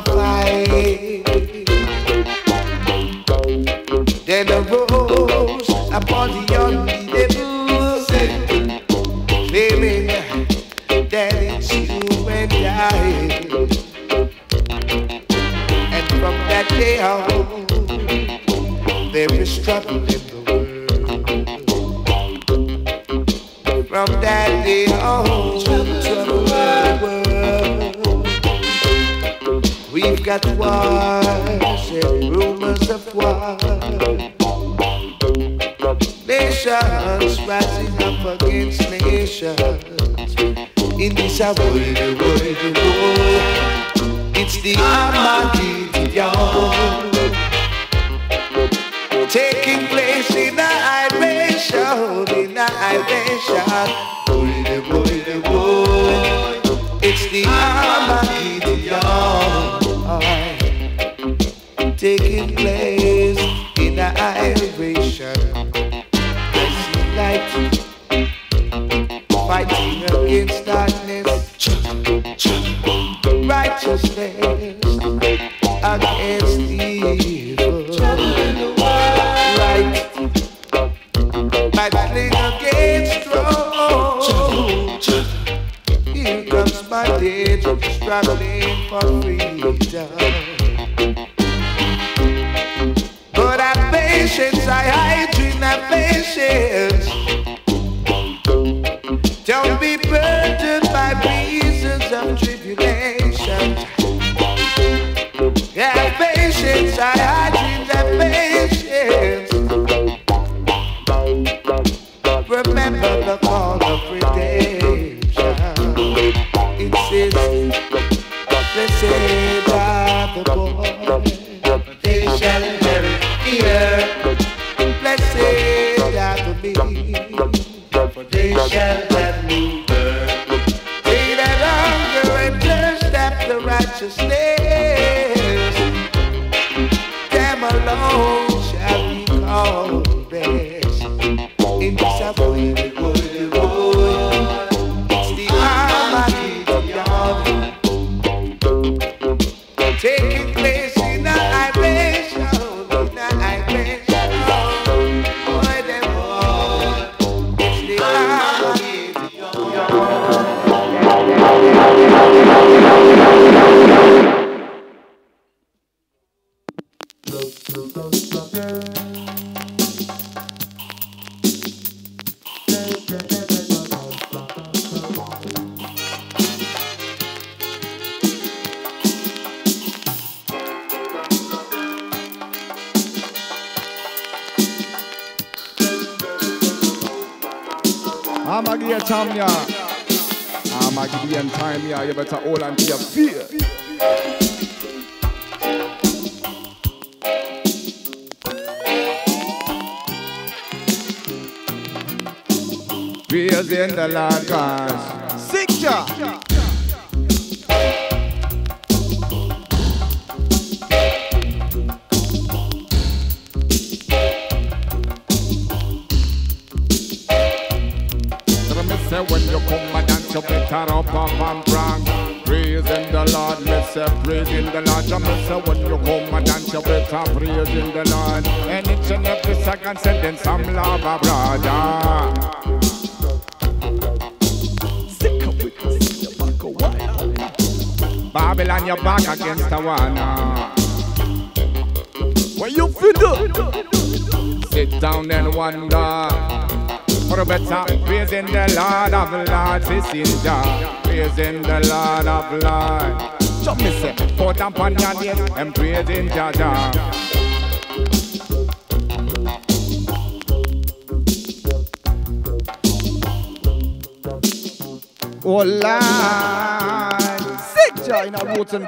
apply soir, j'ai rumors of war. Nations rising up against nations in this world, world, world. It's the Armageddon taking place in a high nation, in a high nation.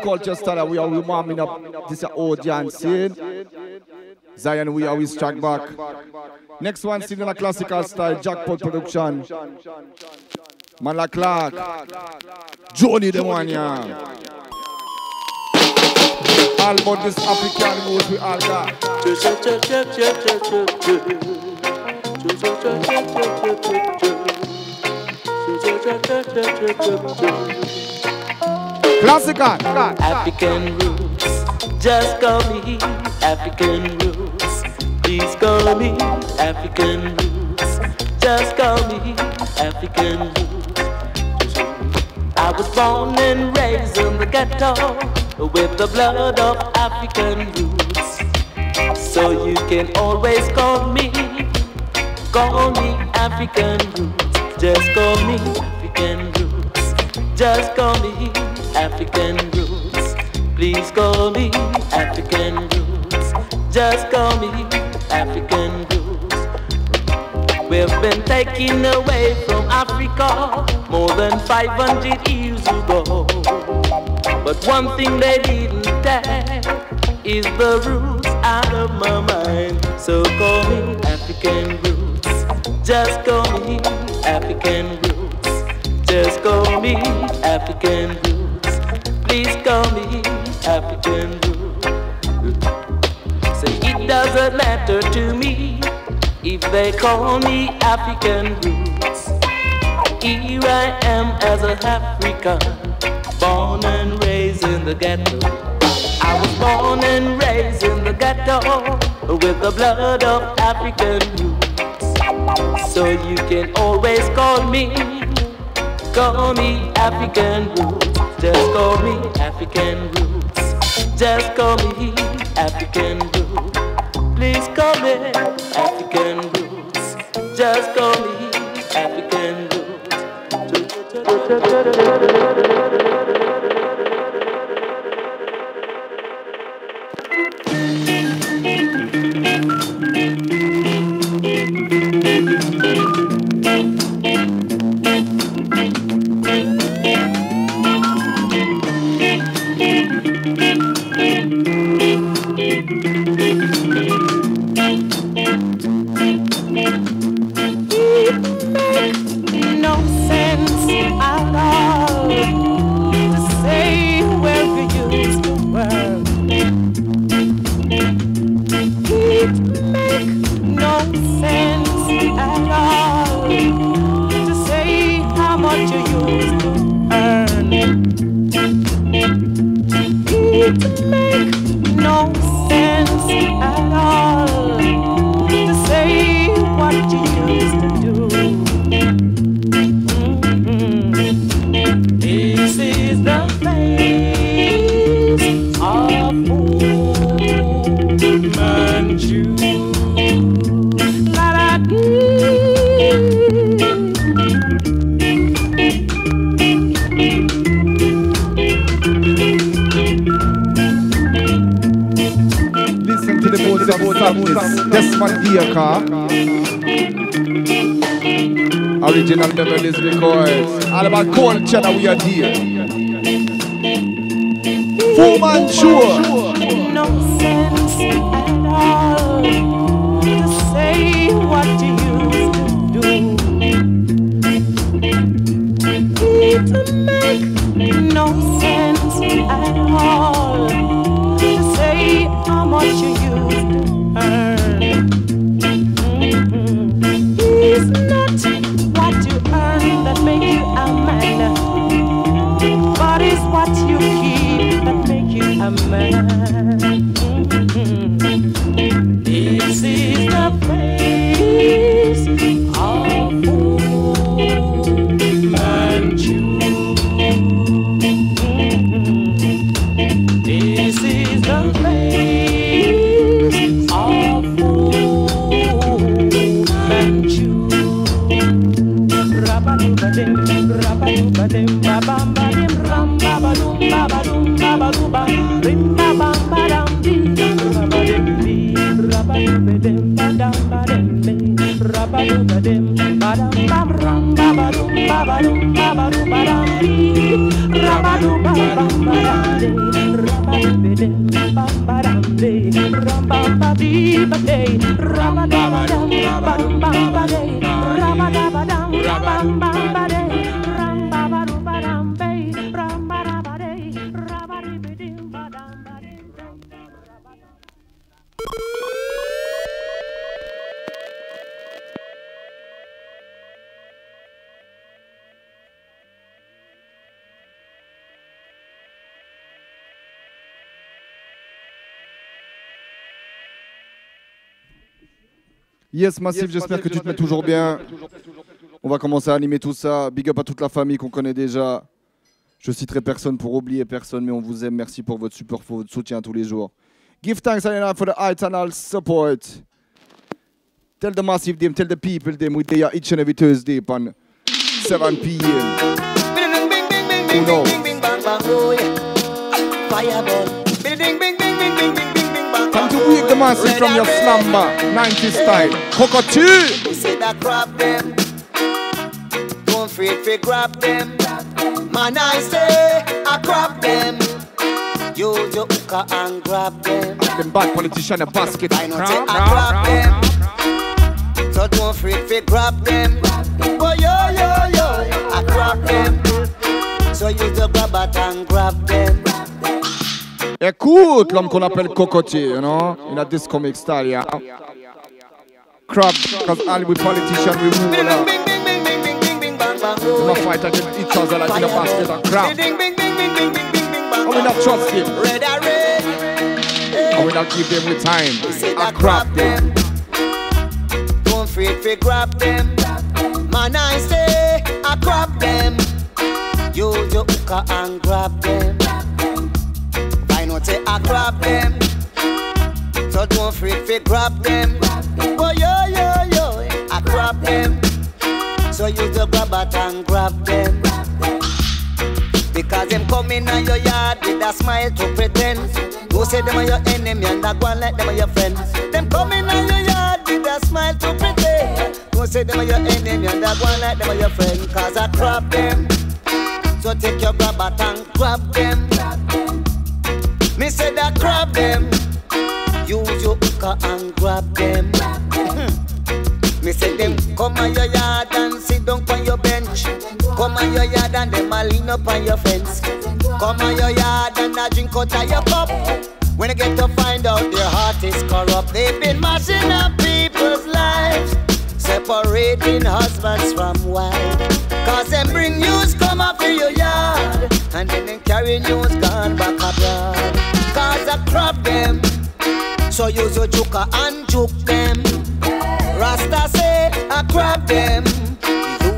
Culture style. We are warming up this audience scene. Zion, we always track back. Next one, sing in a classical style, Jackpot production. Mala Clark. Johnny the one. All about this African roots we all got. Classical. African roots, just call me African roots. Please call me African roots, just call me African roots. I was born and raised in the ghetto with the blood of African roots. So you can always call me, call me African roots, just call me African roots, just call me African roots. Please call me African roots. Just call me African roots. We've been taken away from Africa more than 500 years ago. But one thing they didn't take is the roots out of my mind. So call me African roots. Just call me African roots. Just call me African roots. Please call me African roots. Say it doesn't matter to me if they call me African roots. Here I am as a African, born and raised in the ghetto. I was born and raised in the ghetto with the blood of African roots. So you can always call me, call me African roots. Just call me African roots. Just call me African roots. Please call me African roots. Just call me African no sadness. Desmond Diaka. Original melodies records. All about culture that we are here. Full man sure. no sense ram-bam-ba-dee-ba-day, rabba-dum-ba-dam, ba-dum-bam-ba-day, rabba-dum-ba-dam, Yes, Massif, j'espère que tu te mets toujours bien. On va commencer à animer tout ça. Big up à toute la famille qu'on connaît déjà. Je citerai personne pour oublier personne, mais on vous aime. Merci pour votre support, pour votre soutien tous les jours. Give thanks and for the eternal support. Tell the Massive them, tell the people them we there each and every Thursday on 7 p.m. wake the Massive from your slumber. 90 style. Cocoa Tea. We say that grab them. Don't afraid to grab them. Man, I say, I grab them. Use your hookah and grab them. Them bad politician a basket. I know say I grab them. So don't afraid to grab them. Oh, yo, yo, yo, I grab them. So use your grab it and grab them. Écoute l'homme qu'on appelle Cocoa Tea, you know, in a disco mix style, yeah. Crap, because all we politicians we rule up. We fight against each other like in a basket of crap. And we not trust him. And we not give them the time. I crap them. Don't afraid to grab them. Man, I say, I grab them. Use your hookah and grab them. Say I grab them. So don't afraid to grab them. Oh, yo, yo, yo, I grab them. So use your grab and grab them. Because them come in on your yard with a smile to pretend. Who say them are your enemy and that one like them are your friends. Them come in on your yard with a smile to pretend. Who say them are your enemy and that one like them are your friend. Cause I grab them. So take your grab it and grab them. Say grab them. Use your hookah and grab them. Me say them come on your yard and sit down on your bench. Come on your yard and them a lean up on your fence. Come on your yard and a drink out of your cup. When you get to find out their heart is corrupt, they've been mashing up people's lives, separating husbands from wives. Cause them bring news come up to your yard, and then them carry news gone back so use your joker and juke them. Rasta say, I grab them.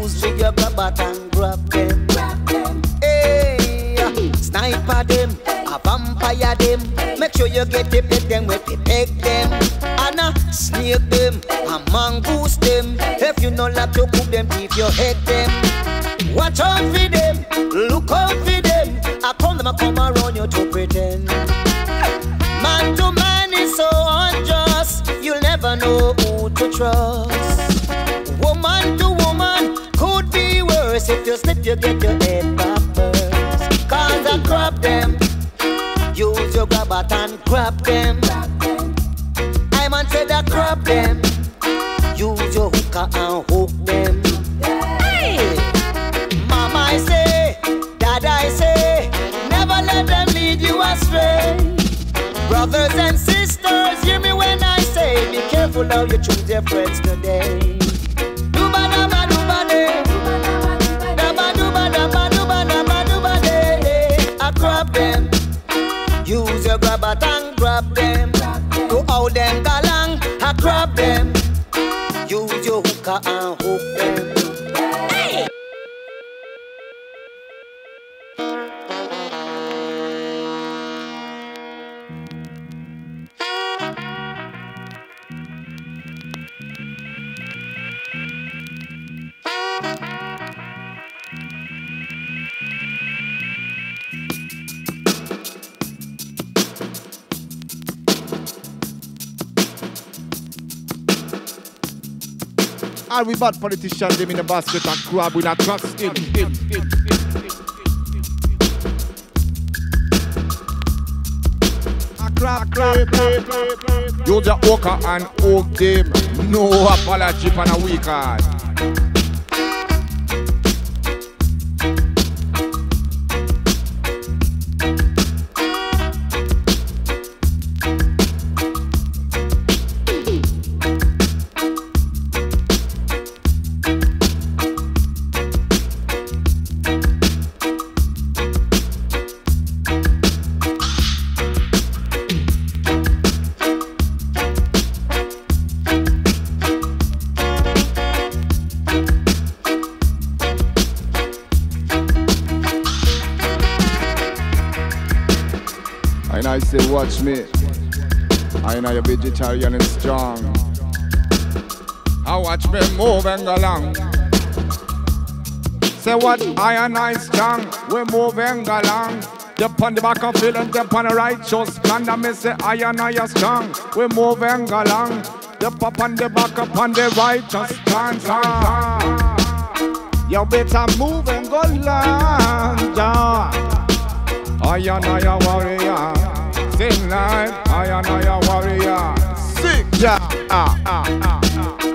Use your grab and grab them. Hey, uh, sniper them, a vampire them. Make sure you get it, make them with the peg them. And a snake them, a mongoose them. If you know like to cook them, if you head them. Watch out for them, look out for them. I come them, I come around you get your head back. Cause I grab them, use your grab it and grab them. I man said I grab them, use your hookah and hook them. Hey! Mama I say, Dad I say, never let them lead you astray. Brothers and sisters, hear me when I say, be careful how you choose your friends today. All we bad politicians, them in the basket and grab, we not trust him. him, him, him. You just walk and hug them. No apology for a week watch me. I know you're vegetarian and strong. I watch me moving along. Say what I and I strong, we moving along. Jump on the back of field and jump on the righteous plan. And me say I and I are strong, we moving along. Jump up on the back up on the righteous plan. You better move and go long, yeah. I and I a warrior. Sing like I and I a warrior. Sing ja. Ah, ah, ah, ah.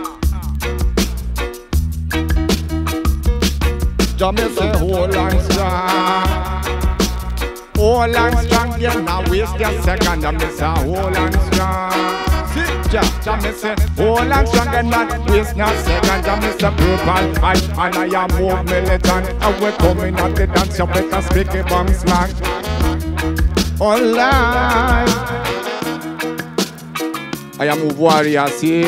Jah me say hold on strong. Hold on strong, you now waste your second. Jah me say hold on strong. Jah, Jah me say hold on strong and not waste no second. Jah me say purple fight and I am more militant. And we coming at the dance, you better speak it bang slang. Alright. I am a warrior, see?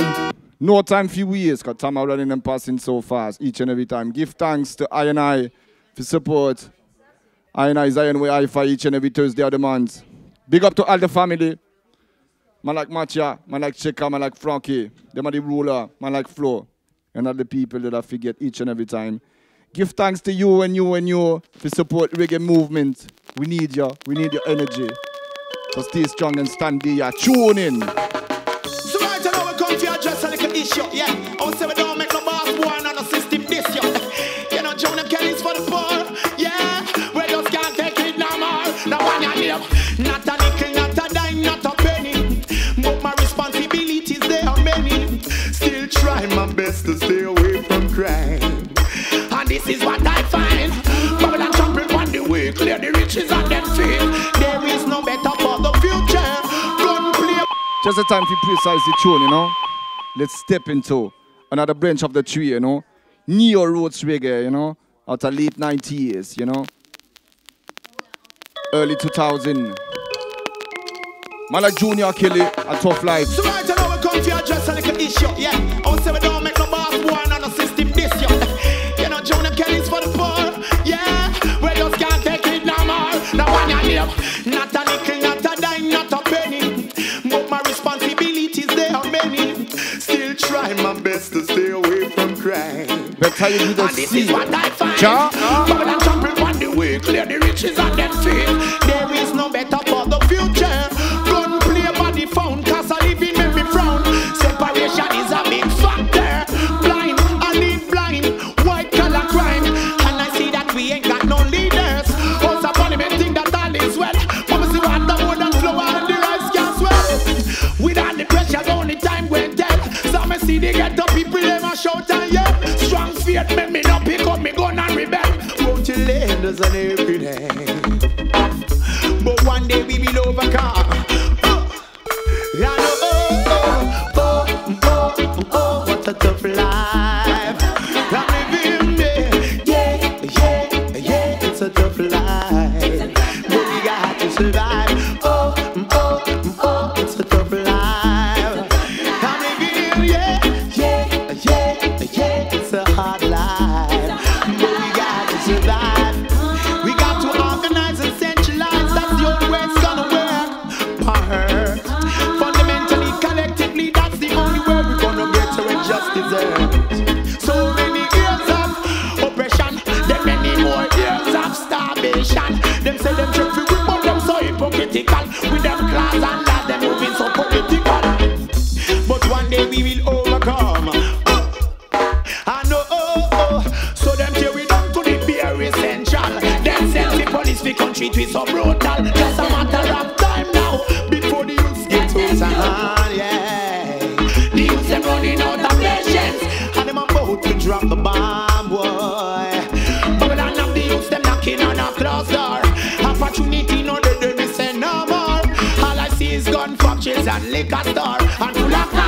No time for waste, because time running and passing so fast each and every time. Give thanks to I and I for support. I and I is I and we I for each and every Thursday of the month. Big up to all the family. Man like Macha, man like Cheka, man like Frankie. Them are the ruler, man like Flo. And all the people that I forget each and every time. Give thanks to you and you and you for support reggae movement. We need you. We need your energy. So stay strong and stand there. Tune in. So right now we come to address a little issue, yeah. I say we don't make no boss boy and no system this, yo. You know, Junior Kelly's for the poor, yeah. We just can't take it no more. No one you not a nickel, not a dime, not a penny. But my responsibilities, they are many. Still try my best to stay away from crime. Just the time to precise the tune, you know. Let's step into another branch of the tree, you know. Neo roots reggae, you know. Out of late 90s, you know. Early 2000. Man like Junior Kelly, a tough life. So right now we come to address a little issue, yeah. Oh, Would say try my best to stay away from crime. Better you do the And this is what I find. Ja. Babylon jumping on the way, clear the riches and them feel. The people, them a shout and yell. Strong faith make me not pick up me gun and rebel. Won't you lend us an everything? But one day we will overcome. And liquor store and full of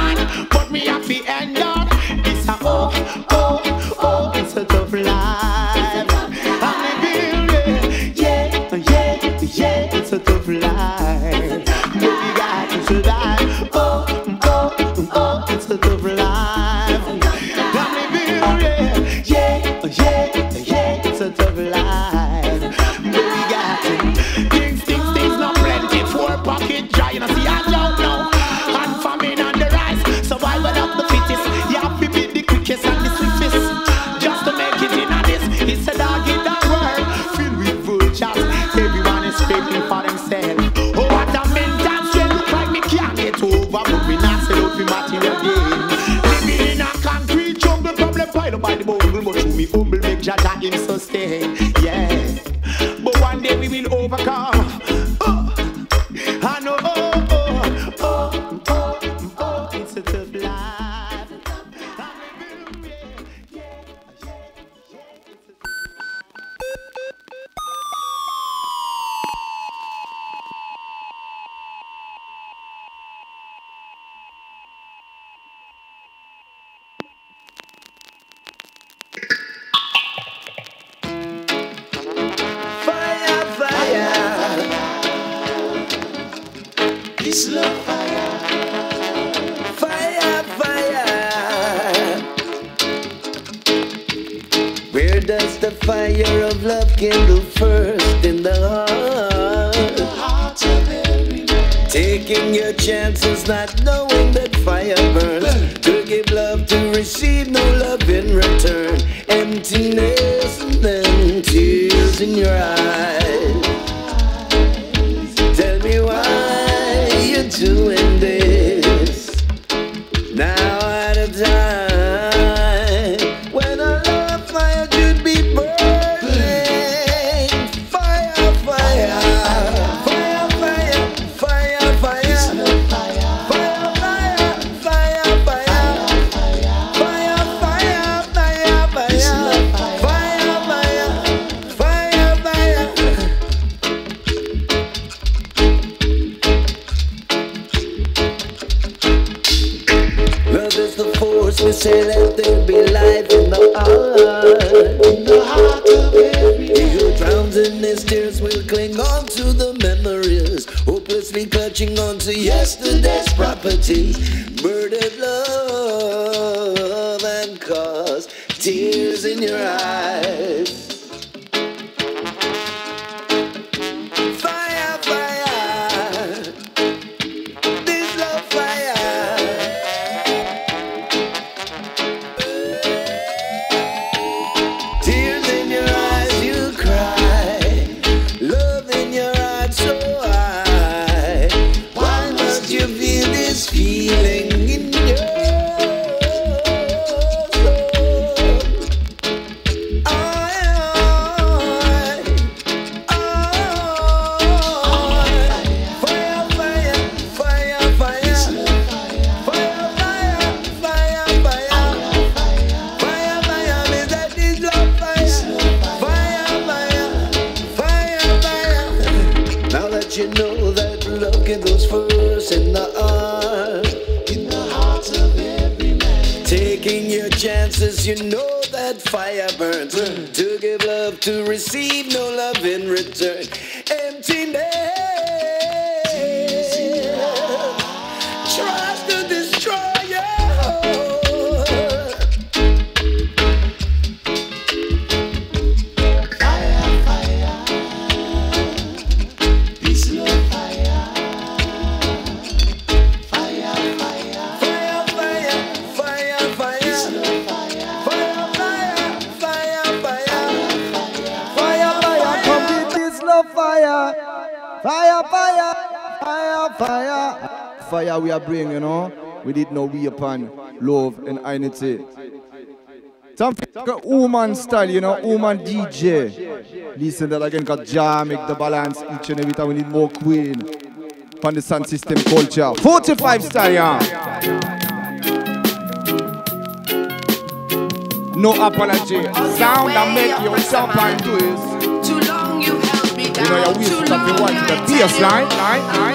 and unity. Time for woman style, you know, woman DJ. Listen that again, got jam, make the balance each and every time we need more queen. From the sound system culture. 45 style, yeah. No apology. Sound that make you jump and twist. Too long you held me down. You know, your waist up one to the bass line, line, line,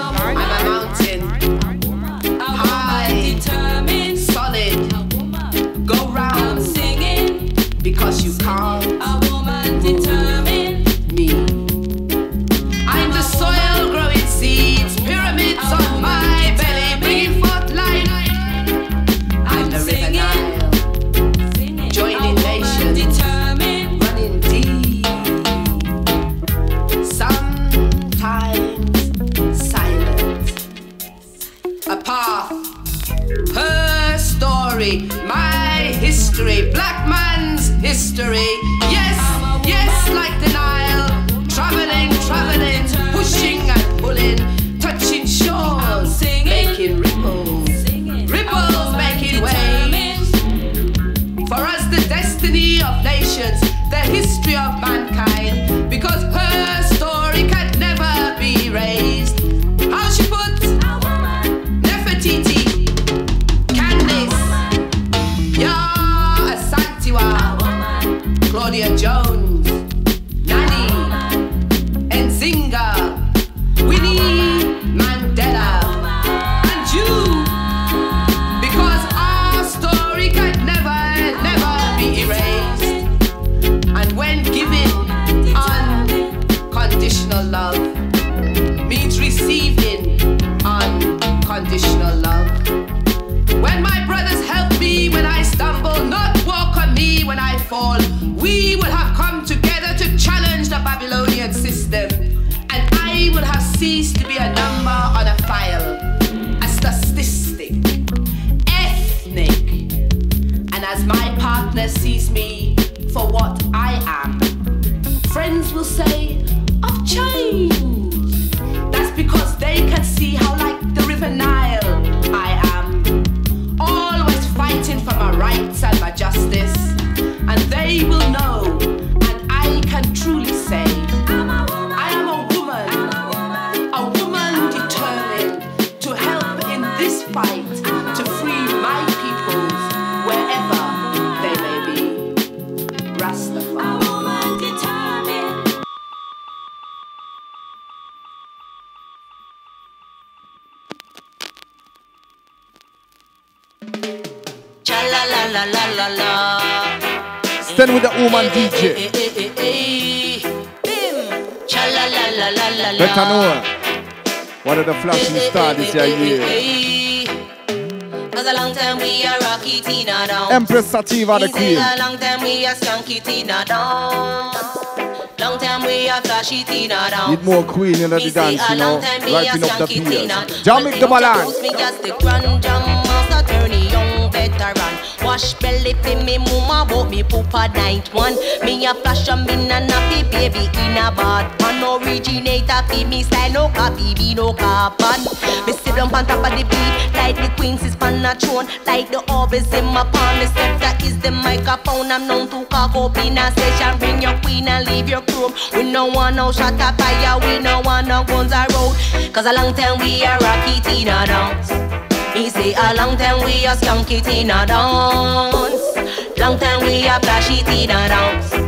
la la la la. Stand with the woman eh, eh, DJ. Eh, Cha la la la la la la. Better know. One of the flashing stars this year. Cause a long time we are rocky Tina down. Empress Sativa the queen. A long time we are skanky Tina down. Long time we are flashy Tina down. Need more queen in the dance, you know. long time we Ripen a up the peers. Jamaica the balance. Me as the grand jam master, attorney, young veteran. Wash belly fi me mama, but me poopa night one. Me a flash a me na nappy baby in a bad pan. Originator fi me style, no copy, be no carbon. Me sit down on top of the beat, like the queens is pan a throne, like the orbs in my palm. Me scepter is the microphone. I'm known to cock up in a session. Bring your queen and leave your chrome. We no want no shot up fire, we no want no guns a road. Cause a long time we a rocky Tina dance. Me say a long time we a skanky Tina dance. Long time we a flashy Tina dance.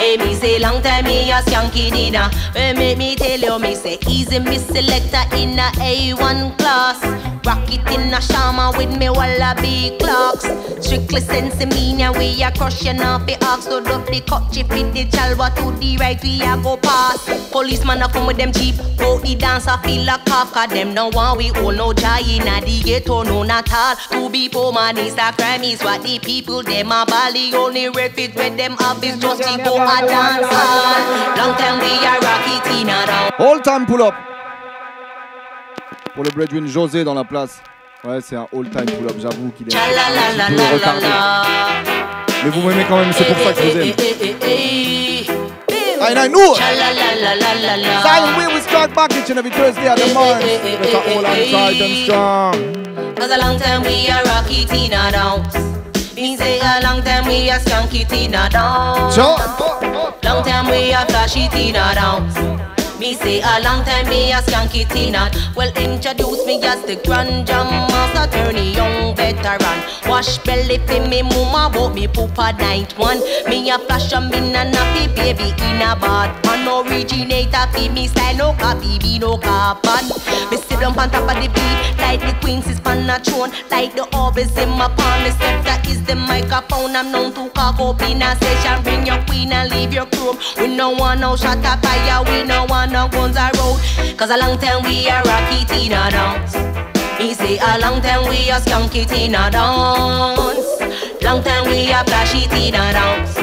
Hey, me say long time me a skanky Tina. Well, make me tell you, me say easy me selector in a A1 class. Rock it in a shama with me wallaby Clarks. Strictly sense me, and we a crushing off the ox. So up the cut, chip it the chalwa to the right, we a go past. Policeman a come with them jeep, oh, go the dancer feel a cough. Cause them no want we all no joy in a the ghetto, no not all. To be poor man is a crime, is what the people them a bally. Only refuge with them up is just to go a dance hall. Long time we a rocky Tina down. All time pull up. Pour le Bredwin José dans la place. Ouais, c'est un all time pull up, j'avoue qu'il est un petit peu retardé. Mais vous m'aimez quand même, c'est pour ça que je vous aime. I know. la Zion, we will start back each and every Thursday at the Mars. Better all on tight and strong. Cause a long time we a rocky Tina dance. Me say a long time we a skank it in a dance. Long time we a flash it in a dance. Me say a long time me a skank it in Well introduce me as the grand jam master. Attorney young veteran. Wash belly for me mama but me poop a night one. Me a flash a me a nappy baby in a bad pan Originator fi me style no copy me no carbon. Me sit down on top of the beat like the queens is on a throne. Like the orbs in my palm. The scepter is the microphone. I'm known to cock up in a session. Bring your queen and leave your crew We no want no shot of fire. We no want no guns a road Cause a long time we a rock it in a dance Me say a long time we a skunk it in a dance Long time we a flash it in a dance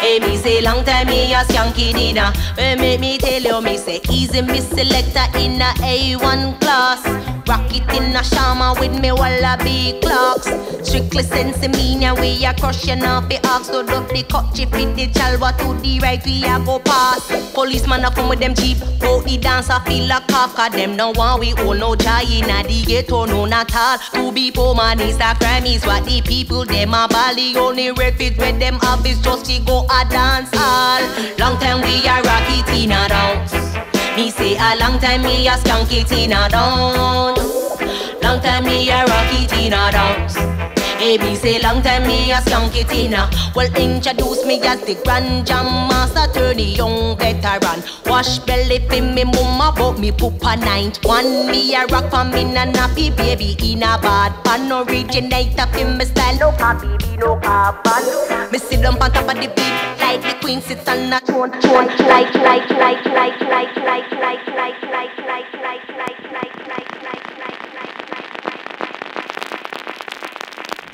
Hey, me say long time me a skanky dinner. Well, make me tell you, me say easy me selector in a A1 class. Rock it in a shama with me wallaby Clarks. Strictly sense me and we a crushing off the ox. So up the cut chip with the chalwa to the right we a go past. Policeman a come with them jeep. Go the dancer feel like cough. Cause them no one we all no jai in a the ghetto no not all. To be poor man is a crime is what the people them a bally. Only refuge with them have is just to go a dance hall. Long time we a rock it in a dance. Me say a long time me a skunk it in a dance. Long time me a rock it in a dance. Me say long time me a skunk it in Well, introduce me as the grand jam master the young veteran Wash belly for me mama But me poop a night one Me a rock for me na nappy baby In a bad pan Originator for me style No copy, no carbon Me sit down on top of the beat Like the queen sits on a throne Throne, like, like, like, like, like, like, like, like,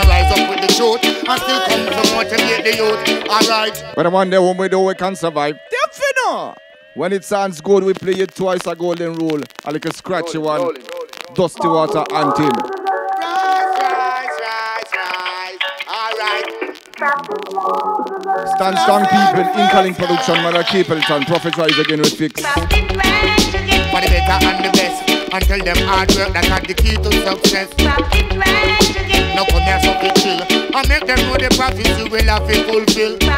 And rise up with the truth. And still come to motivate the youth. Alright. But the one day when we do, we can survive. Definitely. When it sounds good, we play it twice a golden rule. A little scratchy one. Dusty Water Anthem. Stand strong people, Incaling production, man, Capleton, Prophet Rise again with fix. For the better and the best. Until them hard work that had the key to success. Now come here so we chill. And make them know the prophecy will have it fulfill. Him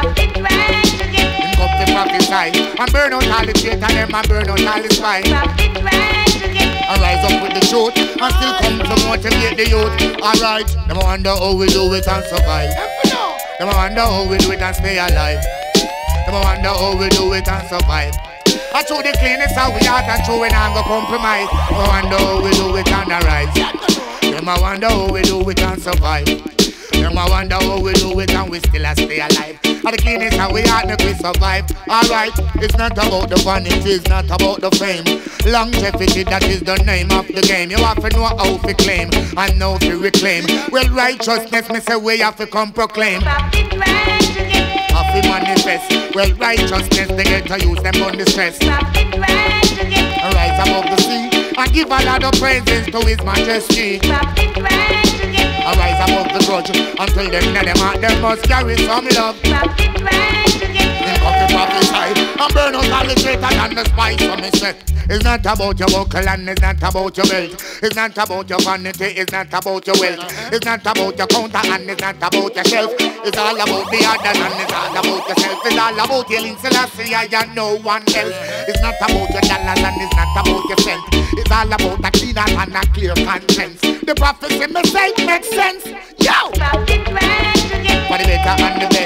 come to prophesy. And burn out all the traitor them and burn out all the spy. And rise up with the truth. And still come to motivate the youth. Alright. Them wonder how we do it and survive. Them wonder how we do it and stay alive. Them wonder how we do it and survive. I through the cleanest how we are and through we not go compromise. I wonder how we do it and arise. Them I wonder how we do it and survive. Them I wonder how we do it and we still a stay alive. And the cleanest how we are make we survive. Alright, it's not about the vanity, it's not about the fame. Longevity, that is the name of the game. You have to know how to claim and know to reclaim. Well, righteousness, me say we have to come proclaim. To manifest. Well, righteousness, they get to use them on the stress. Rise above the sea and give a lot of praises to His Majesty. Arise above the grudge until them them heart, them must carry some love. Come to prophesy and burn out all the traitor and the spice of me say. It's not about your buckle and it's not about your belt. It's not about your vanity, it's not about your wealth. It's not about your counter and it's not about yourself. It's all about the others and it's all about yourself. It's all about your links Selassie and no one else. It's not about your dollars and it's not about your cent. It's all about a clean and a clear conscience. The prophecy me say makes sense. Yo! For the better and the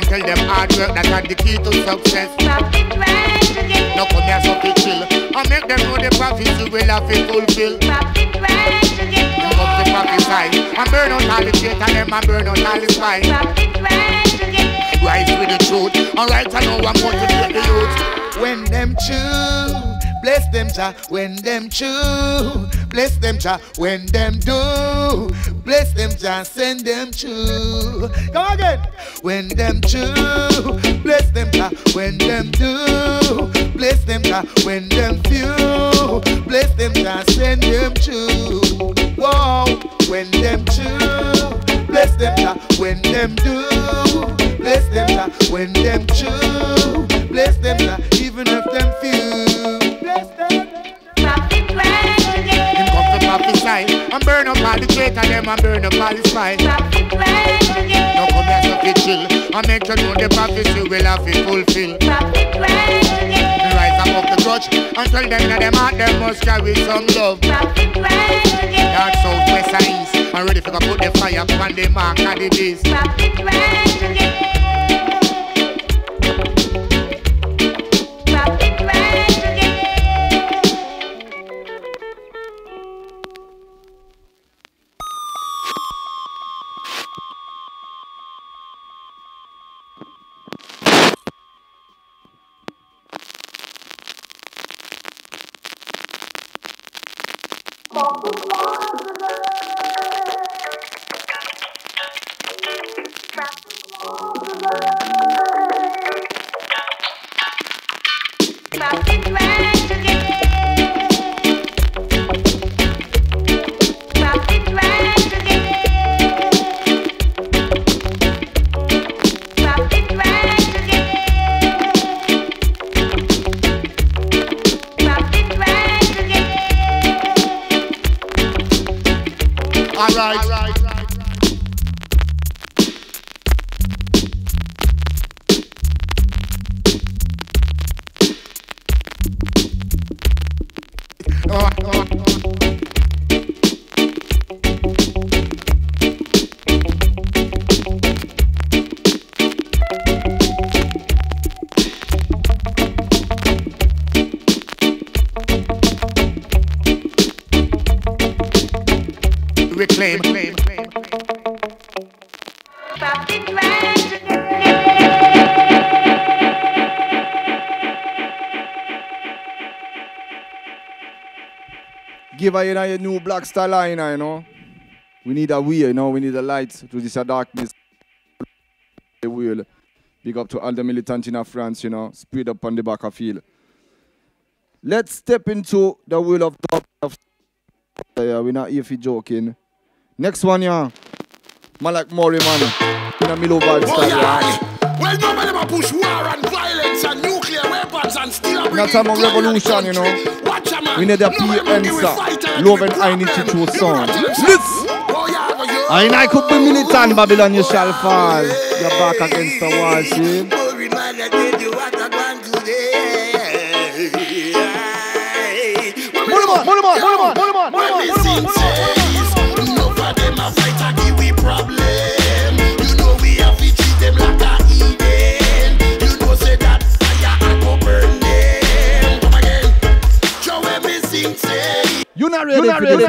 best. Until them hard work that are the key to success. Now come here so we chill. And make them know the prophecy will have it fulfill. Them up the prophesy. And burn out all the traitor them and burn out all the spy Rise with the truth. Alright I know I'm motivate the youth. When them choose Bless them, Jah, when them chew. Bless them, Jah, when them do. Bless them, Jah, send them true. Come again. When them true. Bless them, Jah, when them do. Bless them, Jah, when them few. Bless them, Jah, send them true. Whoa, when them true. Bless them, Jah, when them do. Bless them, Jah, when them true. The traitor them and burn up all the spies. Now come here so fi chill and make you know the prophecy will have to fulfill. Rise above the grudge and tell them that them heart them must carry some love. North, south, west and east and ready for to put the fire upon the mark of the beast. You know, your new black star line, you know. We need a wheel, you know. We need a light to this uh, darkness. The wheel. Big up to all the militant in France, you know. Speed up on the back of field. Let's step into the wheel of dub. of- Yeah, uh, we're not here for joking. Next one, yeah. Man like Murray, man. In a middle vibe Oh, style, yeah. Well, nobody push war and violence and nuclear weapons and still bring Not time of revolution, you know. Man. We need a Nobody ma give we fight P-answer. and Love and we I need to choose song. You know what I'm Let's. Oh, oh. I and I could be militant, Babylon, you shall fall. You're back against the wall, see? Every man that did you what I want today. Put him on, put him say, You not ready for this,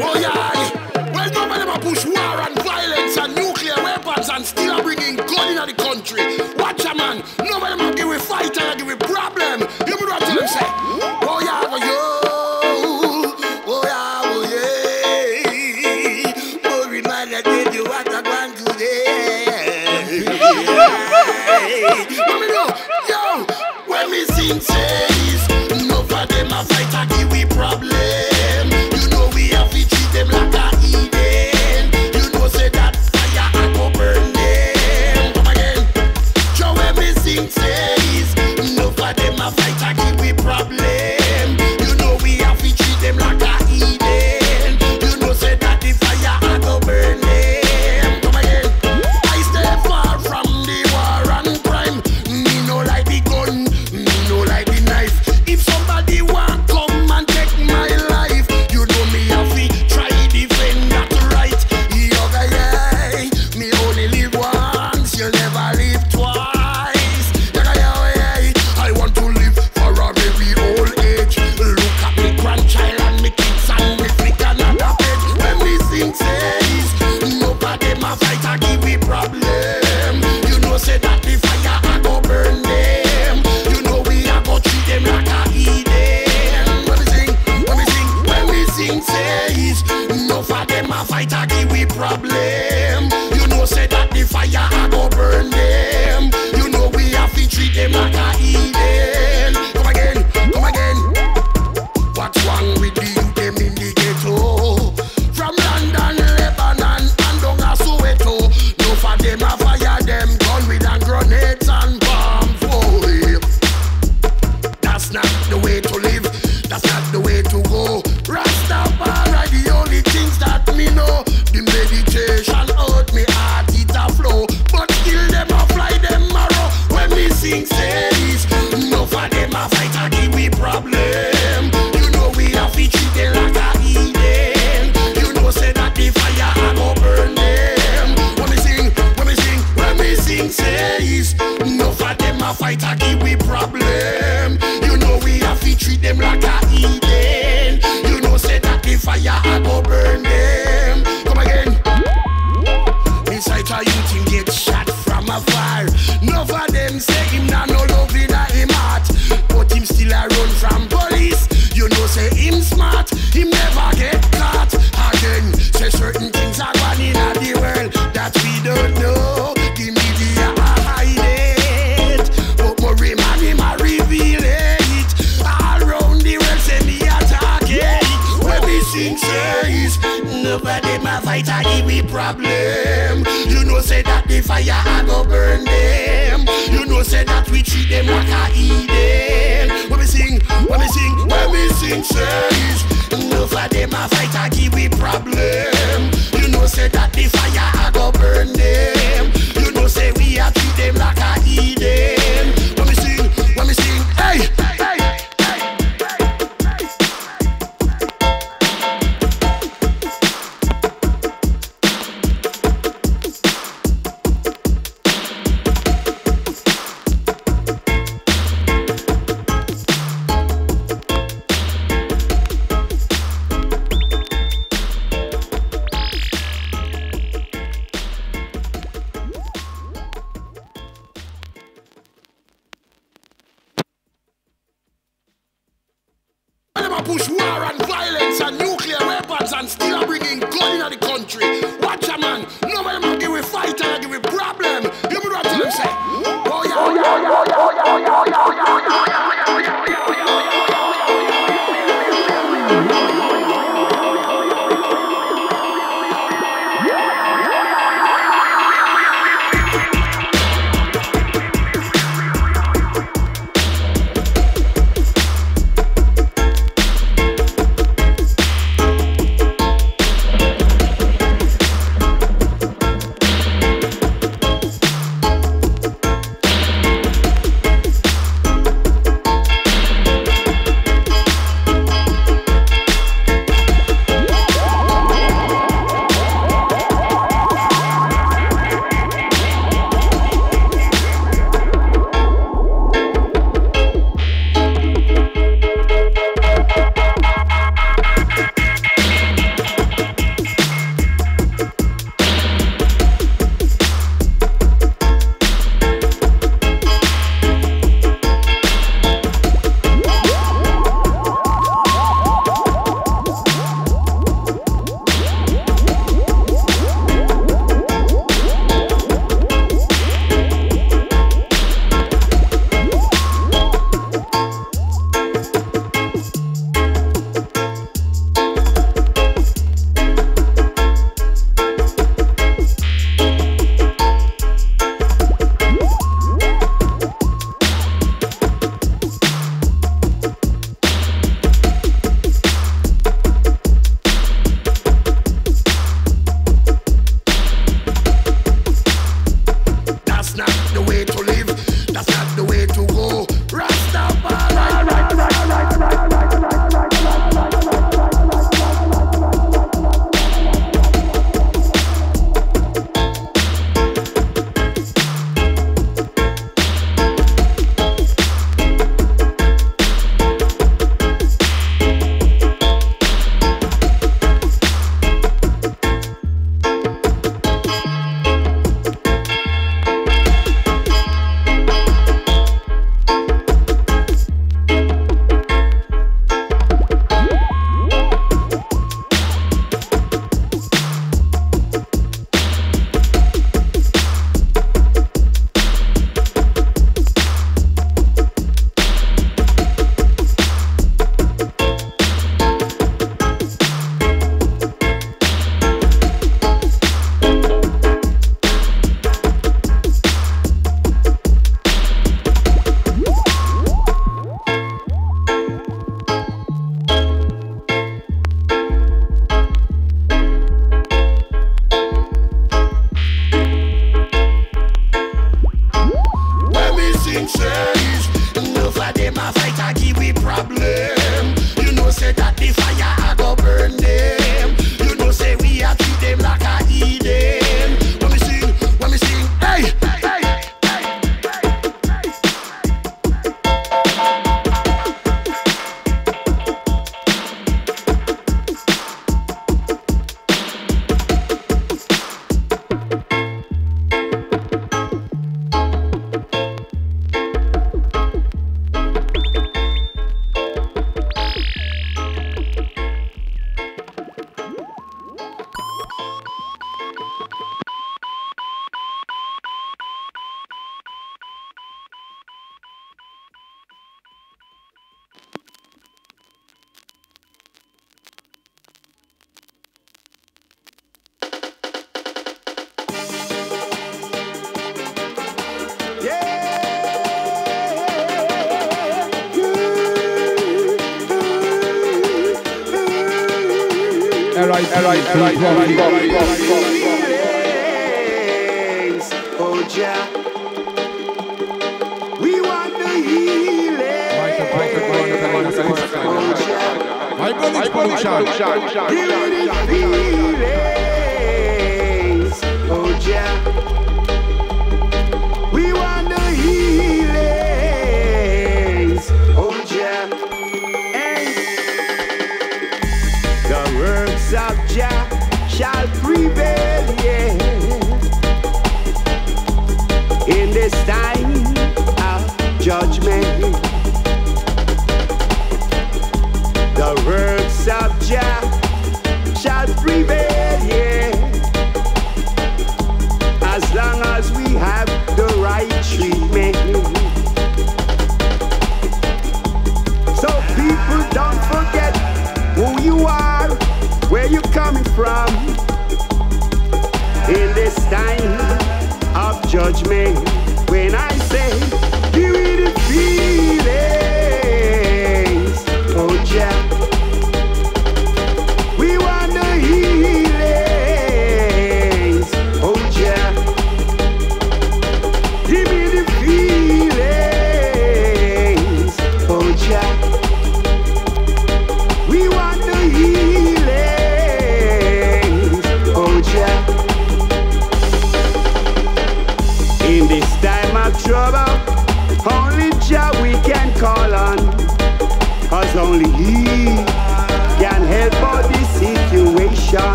Oh yeah. Well, nobody ma push war and violence and nuclear weapons and still a bringing gun in the country. Watch a man. Nobody ma give we fight and give we problem. You know what I'm saying? Oh yeah, oh yo. Oh yeah, oh yeah. Oh,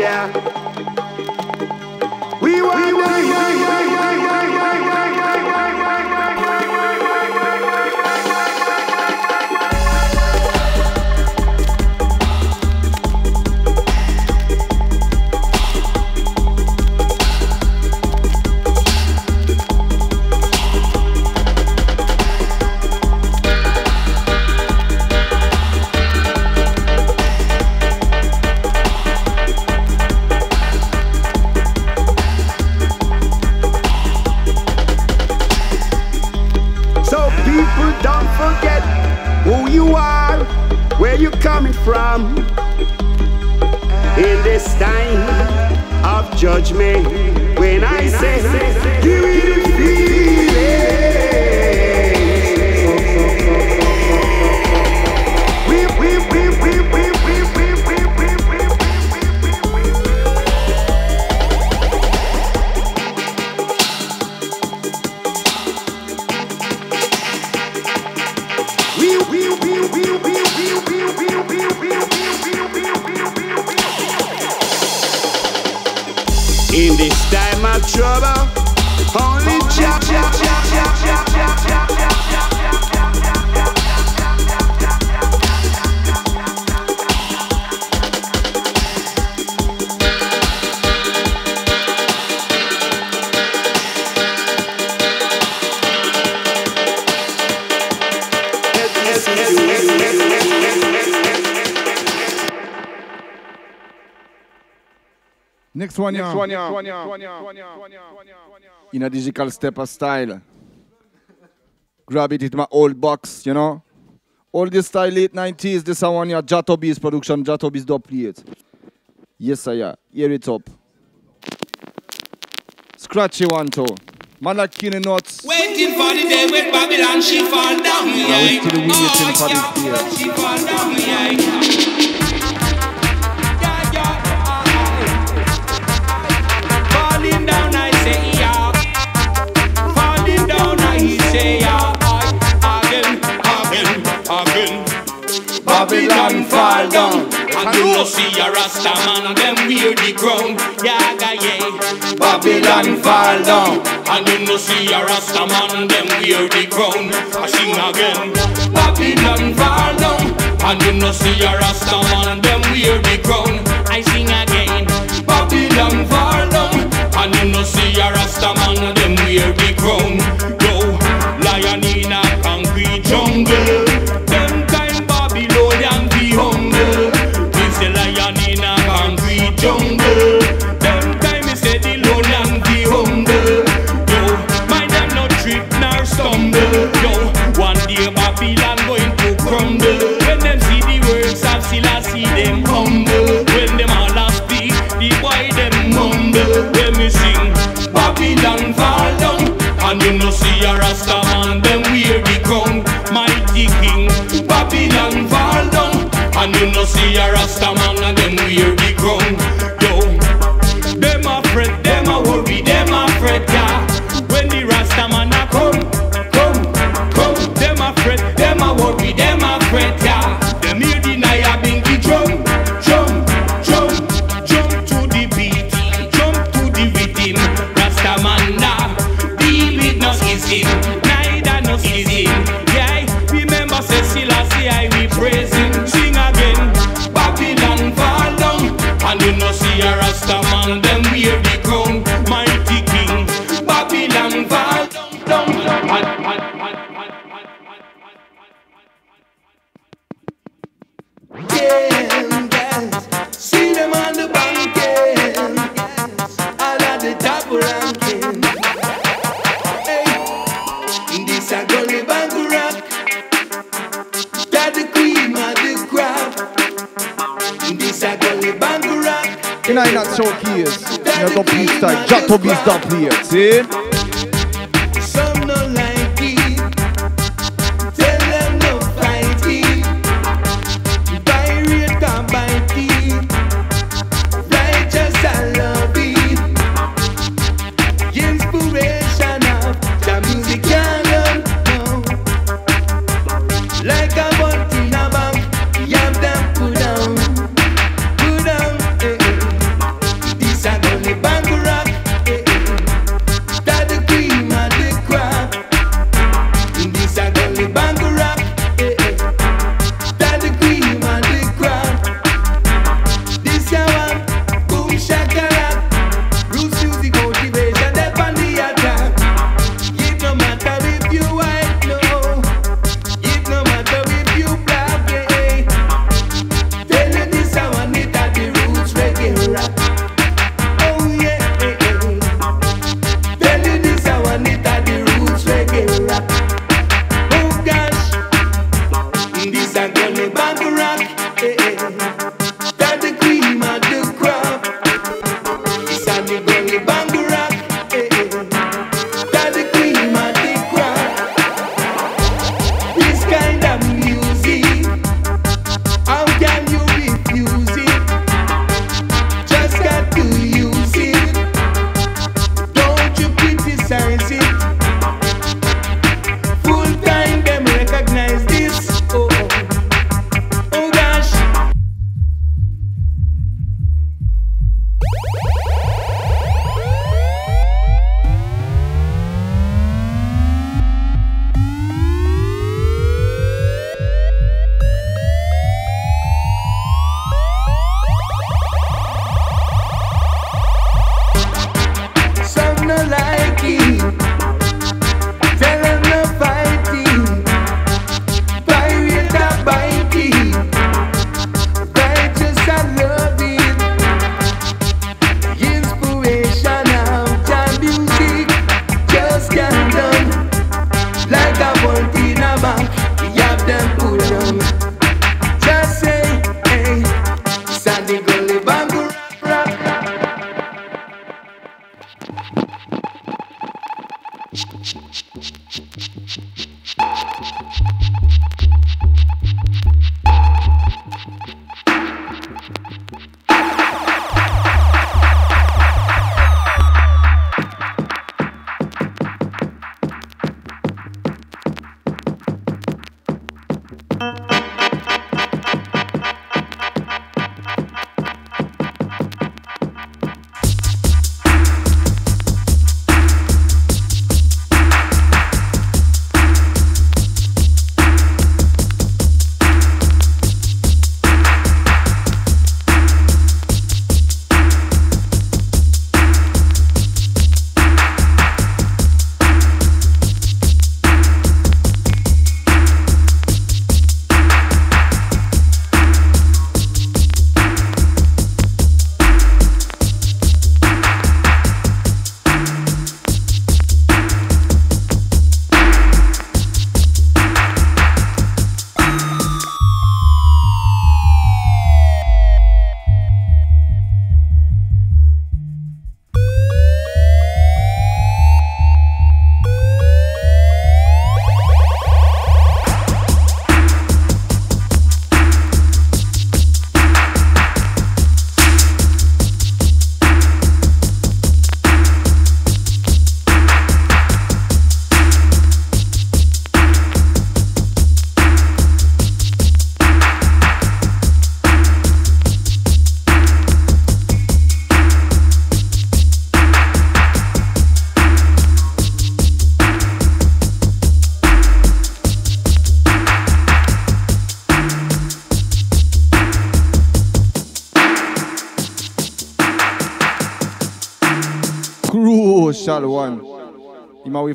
yeah. We were, we were, we were, we were, we were, we were. Next one, Next yeah. one, yeah. In a digital stepper style. Grab it in my old box, you know. All this style late 90s, this one yeah, Jah Tubby's production, Jah Tubby's dub play it. Yes, sir, yeah. Hear it up. Scratchy one too. Man like killing nuts. Waiting for the day when Babylon she fall down, I yeah. was still waiting Oh, for yeah, this day. she fall down, yeah. Down, I say. Again, again, again. Babylon fall down. And you no see a Rasta man and them wear the crown. Yeah, yeah. Babylon fall down. And you no see a Rasta man and them wear the crown. I sing again. Babylon fall down. And you no see a Rasta man and them wear the crown. I sing again. Babylon fall down. And you no see a Rasta man and them wear the crown. In a concrete jungle. No see a Rasta man, and them wear See?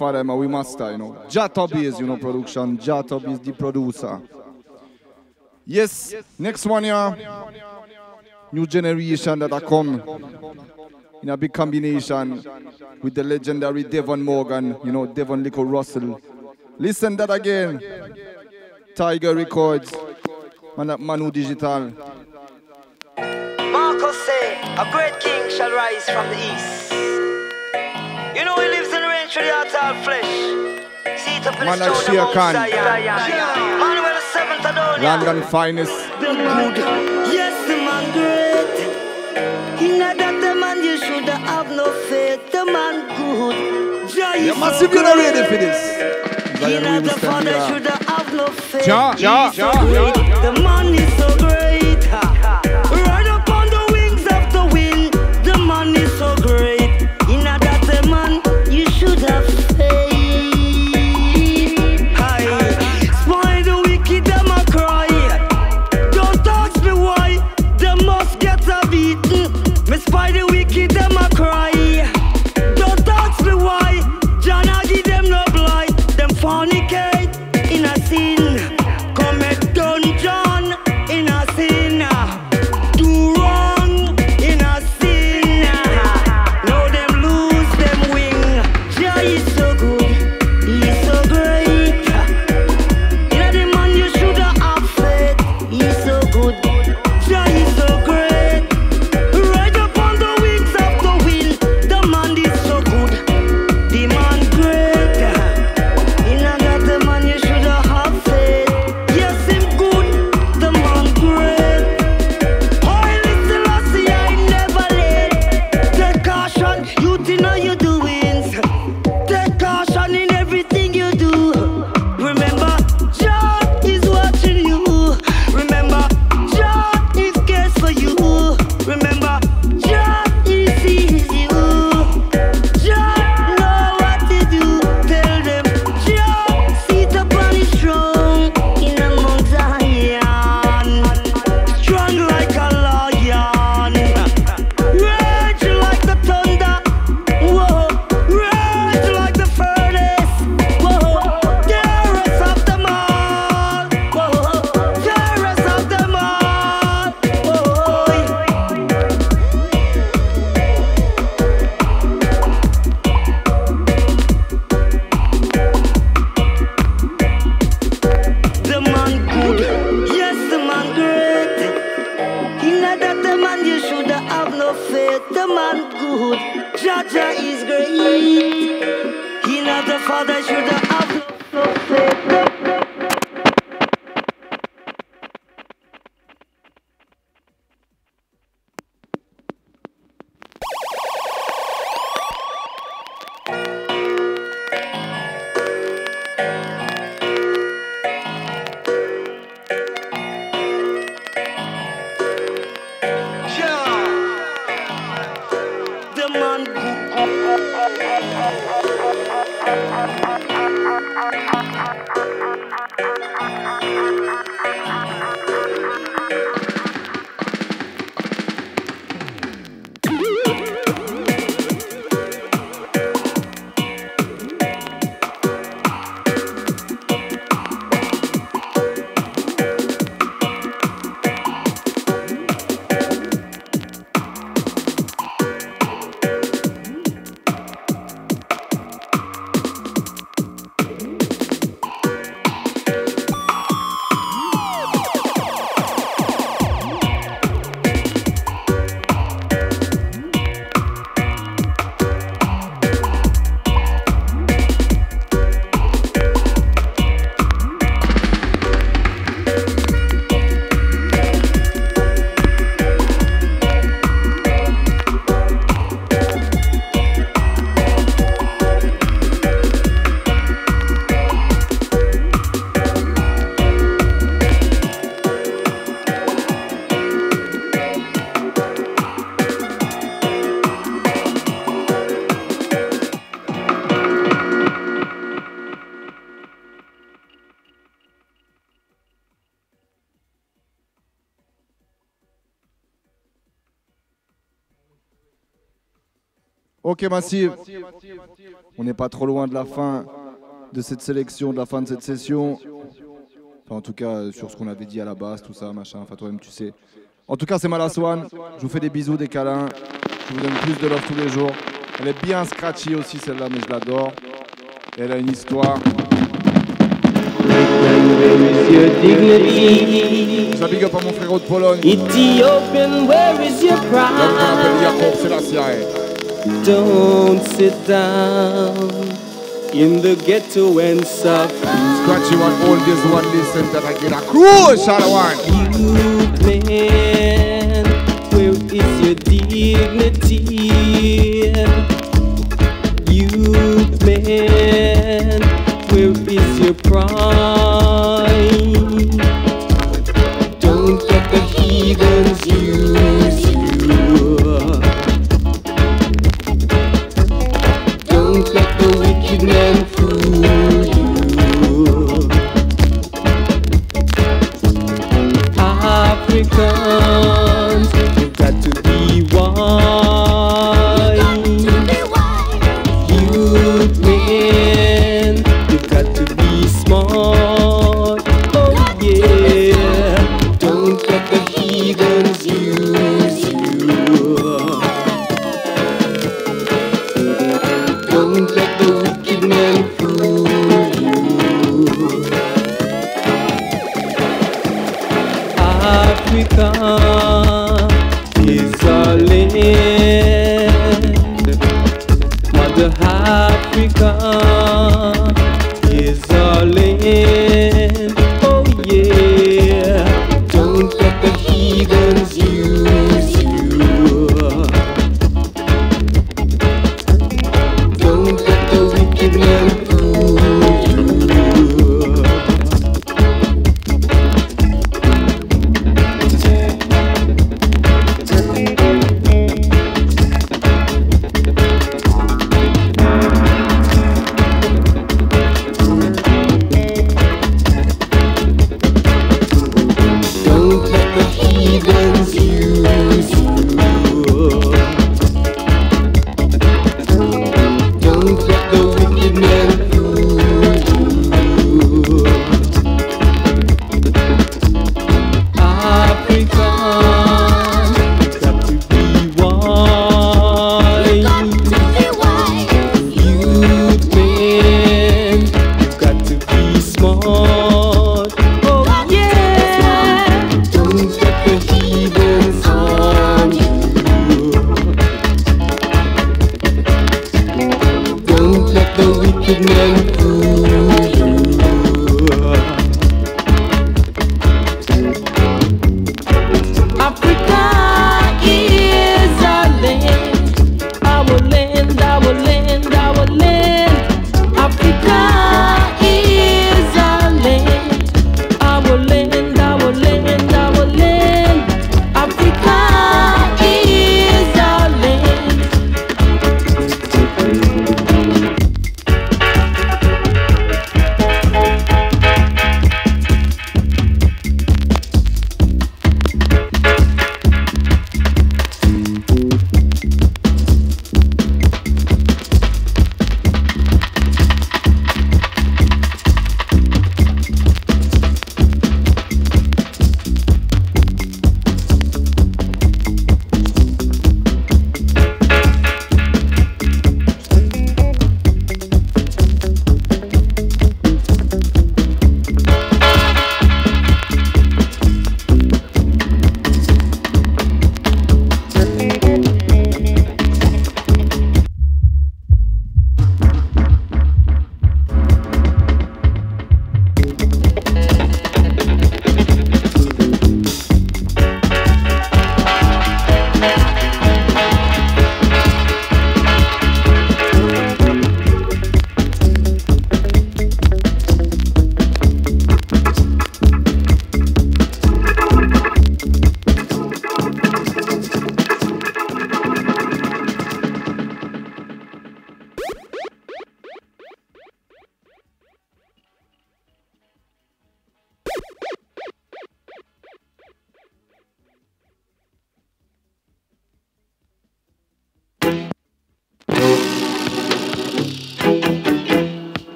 Ima we master, you know. Jah Tubby's, you know, production. Jah Tubby's the producer. Yes, next one here. New generation that are come in a big combination with the legendary Devon Morgan, you know, Devon Lico Russell. Listen that again. Tiger Records, Man, Manu Digital. Marcus say, a great king shall rise from the east. You know he lives in the range of the heart of flesh. Seat up in Man, the stone of Shere Mount Khan. Zion. Manuel the seventh Adonia. London finest. The good, yes, the man great. In that the man you should have no faith. The man good. Jah is Yeah, so massive, you're not ready for this. Zion In we the father should have no faith. Ja, ja, He's so ja. The man is Ok Massive, on n'est pas trop loin de la fin de cette sélection, de la fin de cette session. Enfin, en tout cas, sur ce qu'on avait dit à la base, tout ça, machin, enfin toi-même tu sais. En tout cas, c'est Malaswan. Je vous fais des bisous, des câlins. Je vous donne plus de love tous les jours. Elle est bien scratchy aussi celle-là, mais je l'adore. Elle a une histoire. Ça big up à mon frérot de Pologne. Ethiopian, where is your pride? Don't sit down in the ghetto and suffer. Scratchy one, all this one, listen that I get a crucial one. Youth man, where is your dignity? Youth man, where is your pride? Let